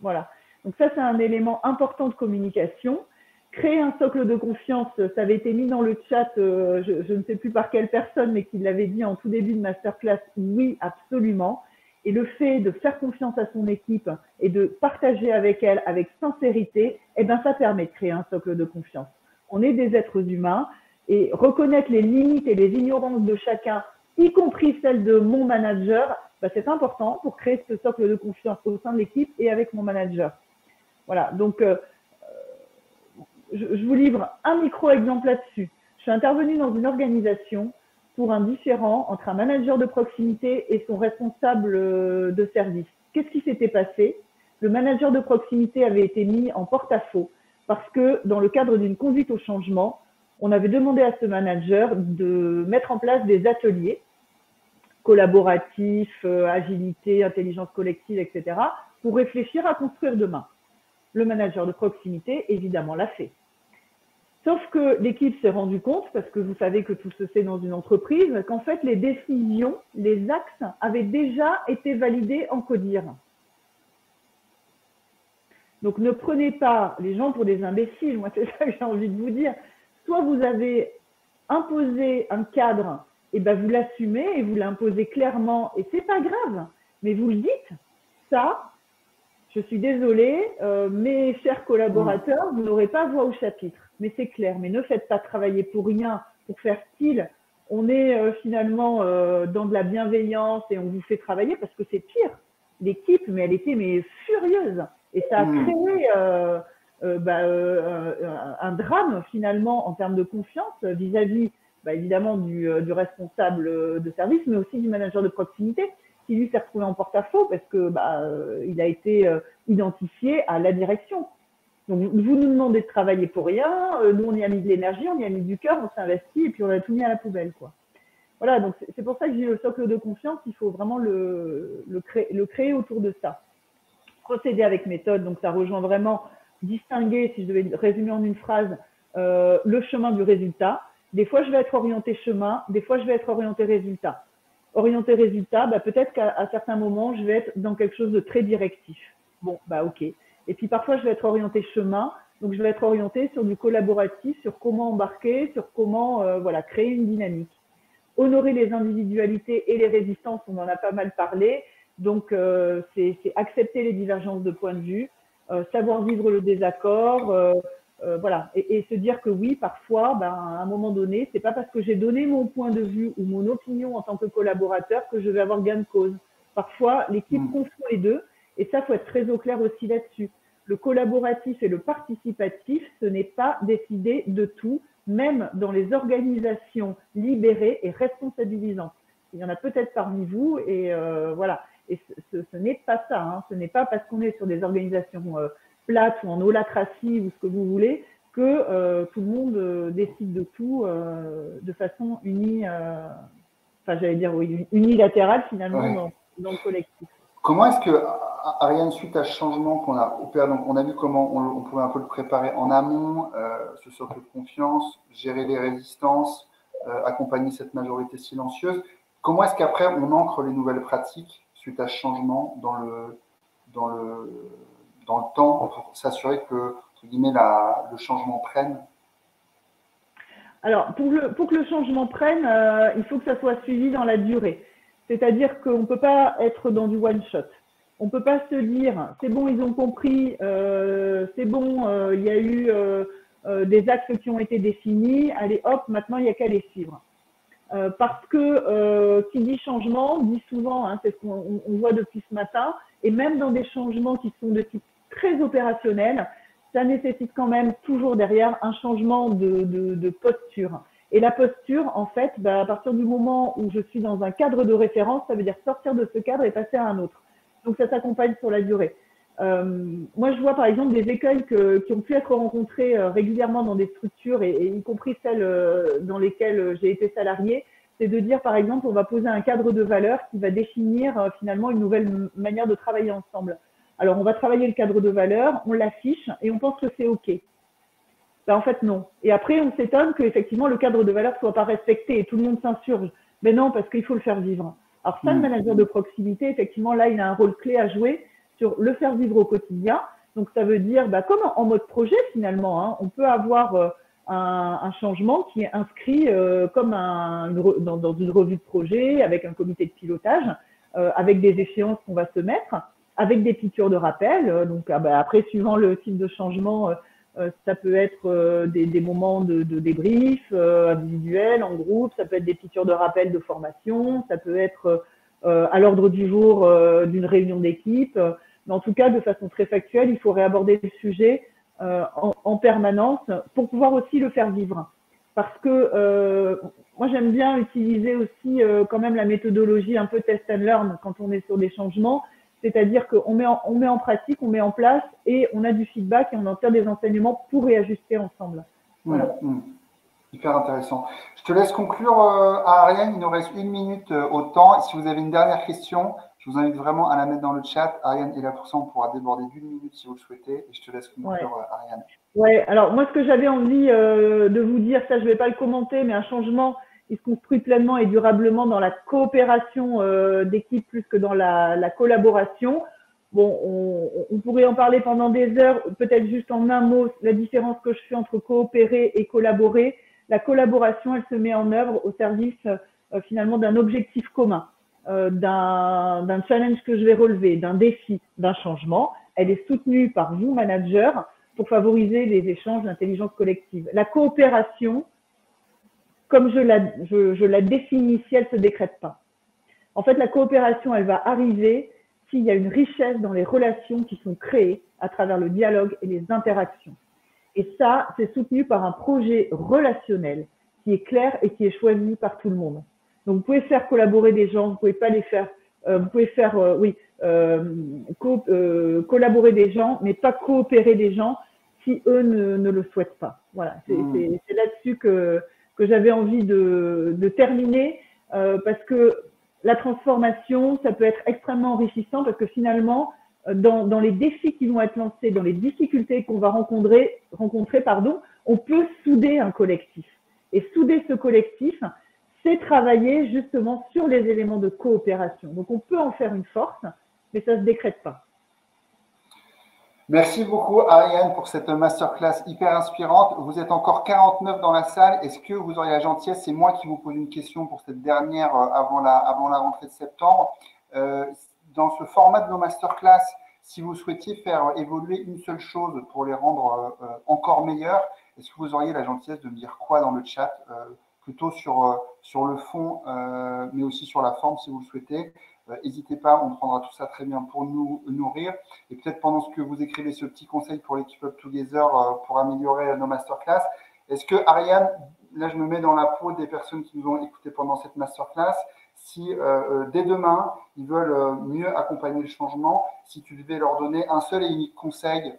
Voilà. Donc ça, c'est un élément important de communication. Créer un socle de confiance, ça avait été mis dans le chat, euh, je, je, ne sais plus par quelle personne, mais qui l'avait dit en tout début de masterclass. Oui, absolument. Et le fait de faire confiance à son équipe et de partager avec elle avec sincérité, eh ben, ça permet de créer un socle de confiance. On est des êtres humains et reconnaître les limites et les ignorances de chacun, y compris celles de mon manager, bah, c'est important pour créer ce socle de confiance au sein de l'équipe et avec mon manager. Voilà, donc euh, je, je, vous livre un micro-exemple là-dessus. Je suis intervenue dans une organisation pour un différent entre un manager de proximité et son responsable euh, de service. Qu'est-ce qui s'était passé? Le manager de proximité avait été mis en porte-à-faux parce que dans le cadre d'une conduite au changement, on avait demandé à ce manager de mettre en place des ateliers collaboratifs, euh, agilité, intelligence collective, etc., pour réfléchir à construire demain. Le manager de proximité, évidemment, l'a fait. Sauf que l'équipe s'est rendue compte, parce que vous savez que tout se fait dans une entreprise, qu'en fait, les décisions, les axes avaient déjà été validés en CODIR. Donc ne prenez pas les gens pour des imbéciles, moi c'est ça que j'ai envie de vous dire. Soit vous avez imposé un cadre, et ben vous l'assumez et vous l'imposez clairement, et c'est pas grave, mais vous le dites, ça, je suis désolée, euh, mes chers collaborateurs, vous n'aurez pas voix au chapitre mais c'est clair. Mais ne faites pas travailler pour rien, pour faire style. On est euh, finalement euh, dans de la bienveillance et on vous fait travailler parce que c'est pire. L'équipe, mais elle était mais furieuse et ça a mmh. créé euh, bah, un drame finalement en termes de confiance vis-à-vis bah, évidemment du, du, responsable de service, mais aussi du manager de proximité qui lui s'est retrouvé en porte-à-faux parce que bah, il a été identifié à la direction. Donc, vous nous demandez de travailler pour rien. Euh, nous, on y a mis de l'énergie, on y a mis du cœur, on s'est investi et puis on a tout mis à la poubelle, quoi. Voilà, donc c'est pour ça que j'ai le socle de confiance. Il faut vraiment le, le, créer, le créer autour de ça. Procéder avec méthode, donc ça rejoint vraiment distinguer, si je devais résumer en une phrase, euh, le chemin du résultat. Des fois, je vais être orienté chemin, des fois, je vais être orienté résultat. Orienté résultat, bah, peut-être qu'à certains moments, je vais être dans quelque chose de très directif. Bon, bah ok. Et puis parfois, je vais être orienté chemin. Donc, je vais être orienté sur du collaboratif, sur comment embarquer, sur comment euh, voilà, créer une dynamique. Honorer les individualités et les résistances, on en a pas mal parlé. Donc, euh, c'est accepter les divergences de point de vue, euh, savoir vivre le désaccord, euh, euh, voilà, et, et, se dire que oui, parfois, ben, à un moment donné, c'est pas parce que j'ai donné mon point de vue ou mon opinion en tant que collaborateur que je vais avoir gain de cause. Parfois, l'équipe mmh. confond les deux et ça, faut être très au clair aussi là-dessus. Le collaboratif et le participatif, ce n'est pas décider de tout, même dans les organisations libérées et responsabilisantes. Il y en a peut-être parmi vous, et euh, voilà. Et ce, ce, n'est pas ça. Hein. Ce n'est pas parce qu'on est sur des organisations euh, plates ou en holacratie ou ce que vous voulez que euh, tout le monde euh, décide de tout de façon unie, enfin j'allais dire oui, unilatérale finalement ouais. dans, dans le collectif. Comment est-ce que Ariane, suite à ce changement qu'on a opéré, donc on a vu comment on, on, pouvait un peu le préparer en amont, ce socle de confiance, gérer les résistances, accompagner cette majorité silencieuse. Comment est-ce qu'après on ancre les nouvelles pratiques suite à changement dans le, dans le, dans le temps pour s'assurer que guillemets, la, le changement prenne Alors, pour, le, pour que le changement prenne, euh, il faut que ça soit suivi dans la durée. C'est-à-dire qu'on ne peut pas être dans du one-shot on peut pas se dire c'est bon, ils ont compris, euh, c'est bon, euh, il y a eu des axes qui ont été définis, allez hop, maintenant il n'y a qu'à les suivre. Euh, parce que euh, qui dit changement dit souvent, hein, c'est ce qu'on voit depuis ce matin, et même dans des changements qui sont de type très opérationnel, ça nécessite quand même toujours derrière un changement de, posture. Et la posture, en fait, bah, à partir du moment où je suis dans un cadre de référence, ça veut dire sortir de ce cadre et passer à un autre. Donc ça s'accompagne sur la durée. Euh, moi, je vois par exemple des écueils qui ont pu être rencontrés euh, régulièrement dans des structures, et, y compris celles euh, dans lesquelles j'ai été salarié, c'est de dire par exemple, on va poser un cadre de valeur qui va définir finalement une nouvelle manière de travailler ensemble. Alors, on va travailler le cadre de valeur, on l'affiche et on pense que c'est OK. Ben, en fait, non. Et après, on s'étonne qu'effectivement, le cadre de valeur ne soit pas respecté et tout le monde s'insurge. Mais non, parce qu'il faut le faire vivre. Alors, ça, le mmh. manager de proximité, effectivement, là, il a un rôle clé à jouer sur le faire vivre au quotidien. Donc, ça veut dire, bah, comme en mode projet, finalement, hein, on peut avoir euh, un, changement qui est inscrit euh, comme un, dans, une revue de projet, avec un comité de pilotage, euh, avec des échéances qu'on va se mettre avec des piqûres de rappel. Donc ah bah, après, suivant le type de changement, ça peut être des, des, moments de, de débrief en groupe, ça peut être des piqûres de rappel de formation, ça peut être à l'ordre du jour d'une réunion d'équipe. Mais en tout cas, de façon très factuelle, il faut réaborder le sujet en, en, permanence pour pouvoir aussi le faire vivre. Parce que moi, j'aime bien utiliser aussi quand même la méthodologie un peu test and learn quand on est sur des changements c'est-à-dire qu'on met, en, met en pratique, on met en place et on a du feedback et on en tire des enseignements pour réajuster ensemble. Voilà. Mmh, mmh. Hyper intéressant. Je te laisse conclure euh, Ariane. Il nous reste une minute euh, au temps. Si vous avez une dernière question, je vous invite vraiment à la mettre dans le chat. Ariane est là pour ça. On pourra déborder d'une minute si vous le souhaitez. Et je te laisse conclure, euh, Ariane. Oui, alors moi, ce que j'avais envie de vous dire, ça, je ne vais pas le commenter, mais un changement il se construit pleinement et durablement dans la coopération euh, d'équipe plus que dans la, la collaboration. Bon, on, on, pourrait en parler pendant des heures, peut-être juste en un mot, la différence que je fais entre coopérer et collaborer. La collaboration, elle se met en œuvre au service euh, finalement d'un objectif commun, euh, d'un challenge que je vais relever, d'un défi, d'un changement. Elle est soutenue par vous, manager, pour favoriser les échanges d'intelligence collective. La coopération, comme je la, définis si elle ne se décrète pas. En fait, la coopération, elle va arriver s'il y a une richesse dans les relations qui sont créées à travers le dialogue et les interactions. Et ça, c'est soutenu par un projet relationnel qui est clair et qui est choisi par tout le monde. Donc, vous pouvez faire collaborer des gens, vous pouvez pas les faire, euh, vous pouvez faire, euh, oui, euh, collaborer des gens, mais pas coopérer des gens si eux ne, ne le souhaitent pas. Voilà, c'est mmh. là-dessus que que j'avais envie de, de terminer euh, parce que la transformation, ça peut être extrêmement enrichissant parce que finalement, euh, dans, dans les défis qui vont être lancés, dans les difficultés qu'on va rencontrer, rencontrer pardon, on peut souder un collectif. Et souder ce collectif, c'est travailler justement sur les éléments de coopération. Donc on peut en faire une force, mais ça ne se décrète pas. Merci beaucoup Ariane pour cette masterclass hyper inspirante. Vous êtes encore 49 dans la salle. Est-ce que vous auriez la gentillesse, c'est moi qui vous pose une question pour cette dernière euh, avant la, rentrée de septembre. Euh, dans ce format de nos masterclass, si vous souhaitiez faire évoluer une seule chose pour les rendre euh, encore meilleurs, est-ce que vous auriez la gentillesse de me dire quoi dans le chat Plutôt sur, sur le fond, mais aussi sur la forme si vous le souhaitez. Euh, n'hésitez pas, on prendra tout ça très bien pour nous nourrir. Et peut-être pendant ce que vous écrivez ce petit conseil pour l'équipe Up Together euh, pour améliorer nos masterclass, est-ce que Ariane, là je me mets dans la peau des personnes qui nous ont écoutés pendant cette masterclass, si euh, dès demain ils veulent mieux accompagner le changement, si tu devais leur donner un seul et unique conseil,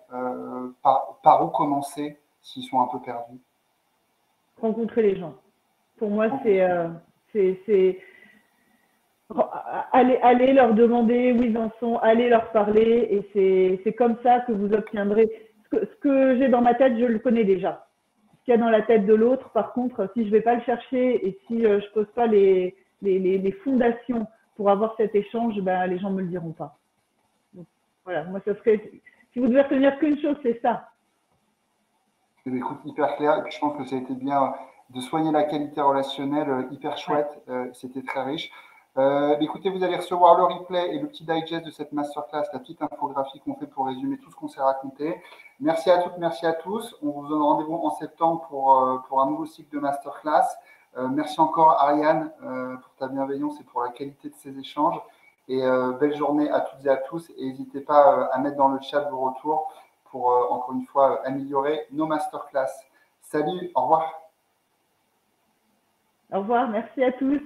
par, par, où commencer s'ils sont un peu perdus? Rencontrer les gens. Pour moi, c'est Allez, allez leur demander où ils en sont, allez leur parler, et c'est comme ça que vous obtiendrez. Ce que, j'ai dans ma tête, je le connais déjà. Ce qu'il y a dans la tête de l'autre, par contre, si je ne vais pas le chercher et si euh, je ne pose pas les, fondations pour avoir cet échange, ben, les gens ne me le diront pas. Voilà, moi, ça serait. Si vous devez retenir qu'une chose, c'est ça. Écoute, hyper clair. je pense que ça a été bien de soigner la qualité relationnelle, euh, hyper chouette. Euh, c'était très riche. Euh, écoutez, vous allez recevoir le replay et le petit digest de cette masterclass, la petite infographie qu'on fait pour résumer tout ce qu'on s'est raconté. Merci à toutes, merci à tous. On vous donne rendez-vous en septembre pour, euh, pour un nouveau cycle de masterclass. Euh, merci encore Ariane pour ta bienveillance et pour la qualité de ces échanges. Et belle journée à toutes et à tous. Et n'hésitez pas à mettre dans le chat vos retours pour, encore une fois, améliorer nos masterclass. Salut, au revoir. Au revoir, merci à tous.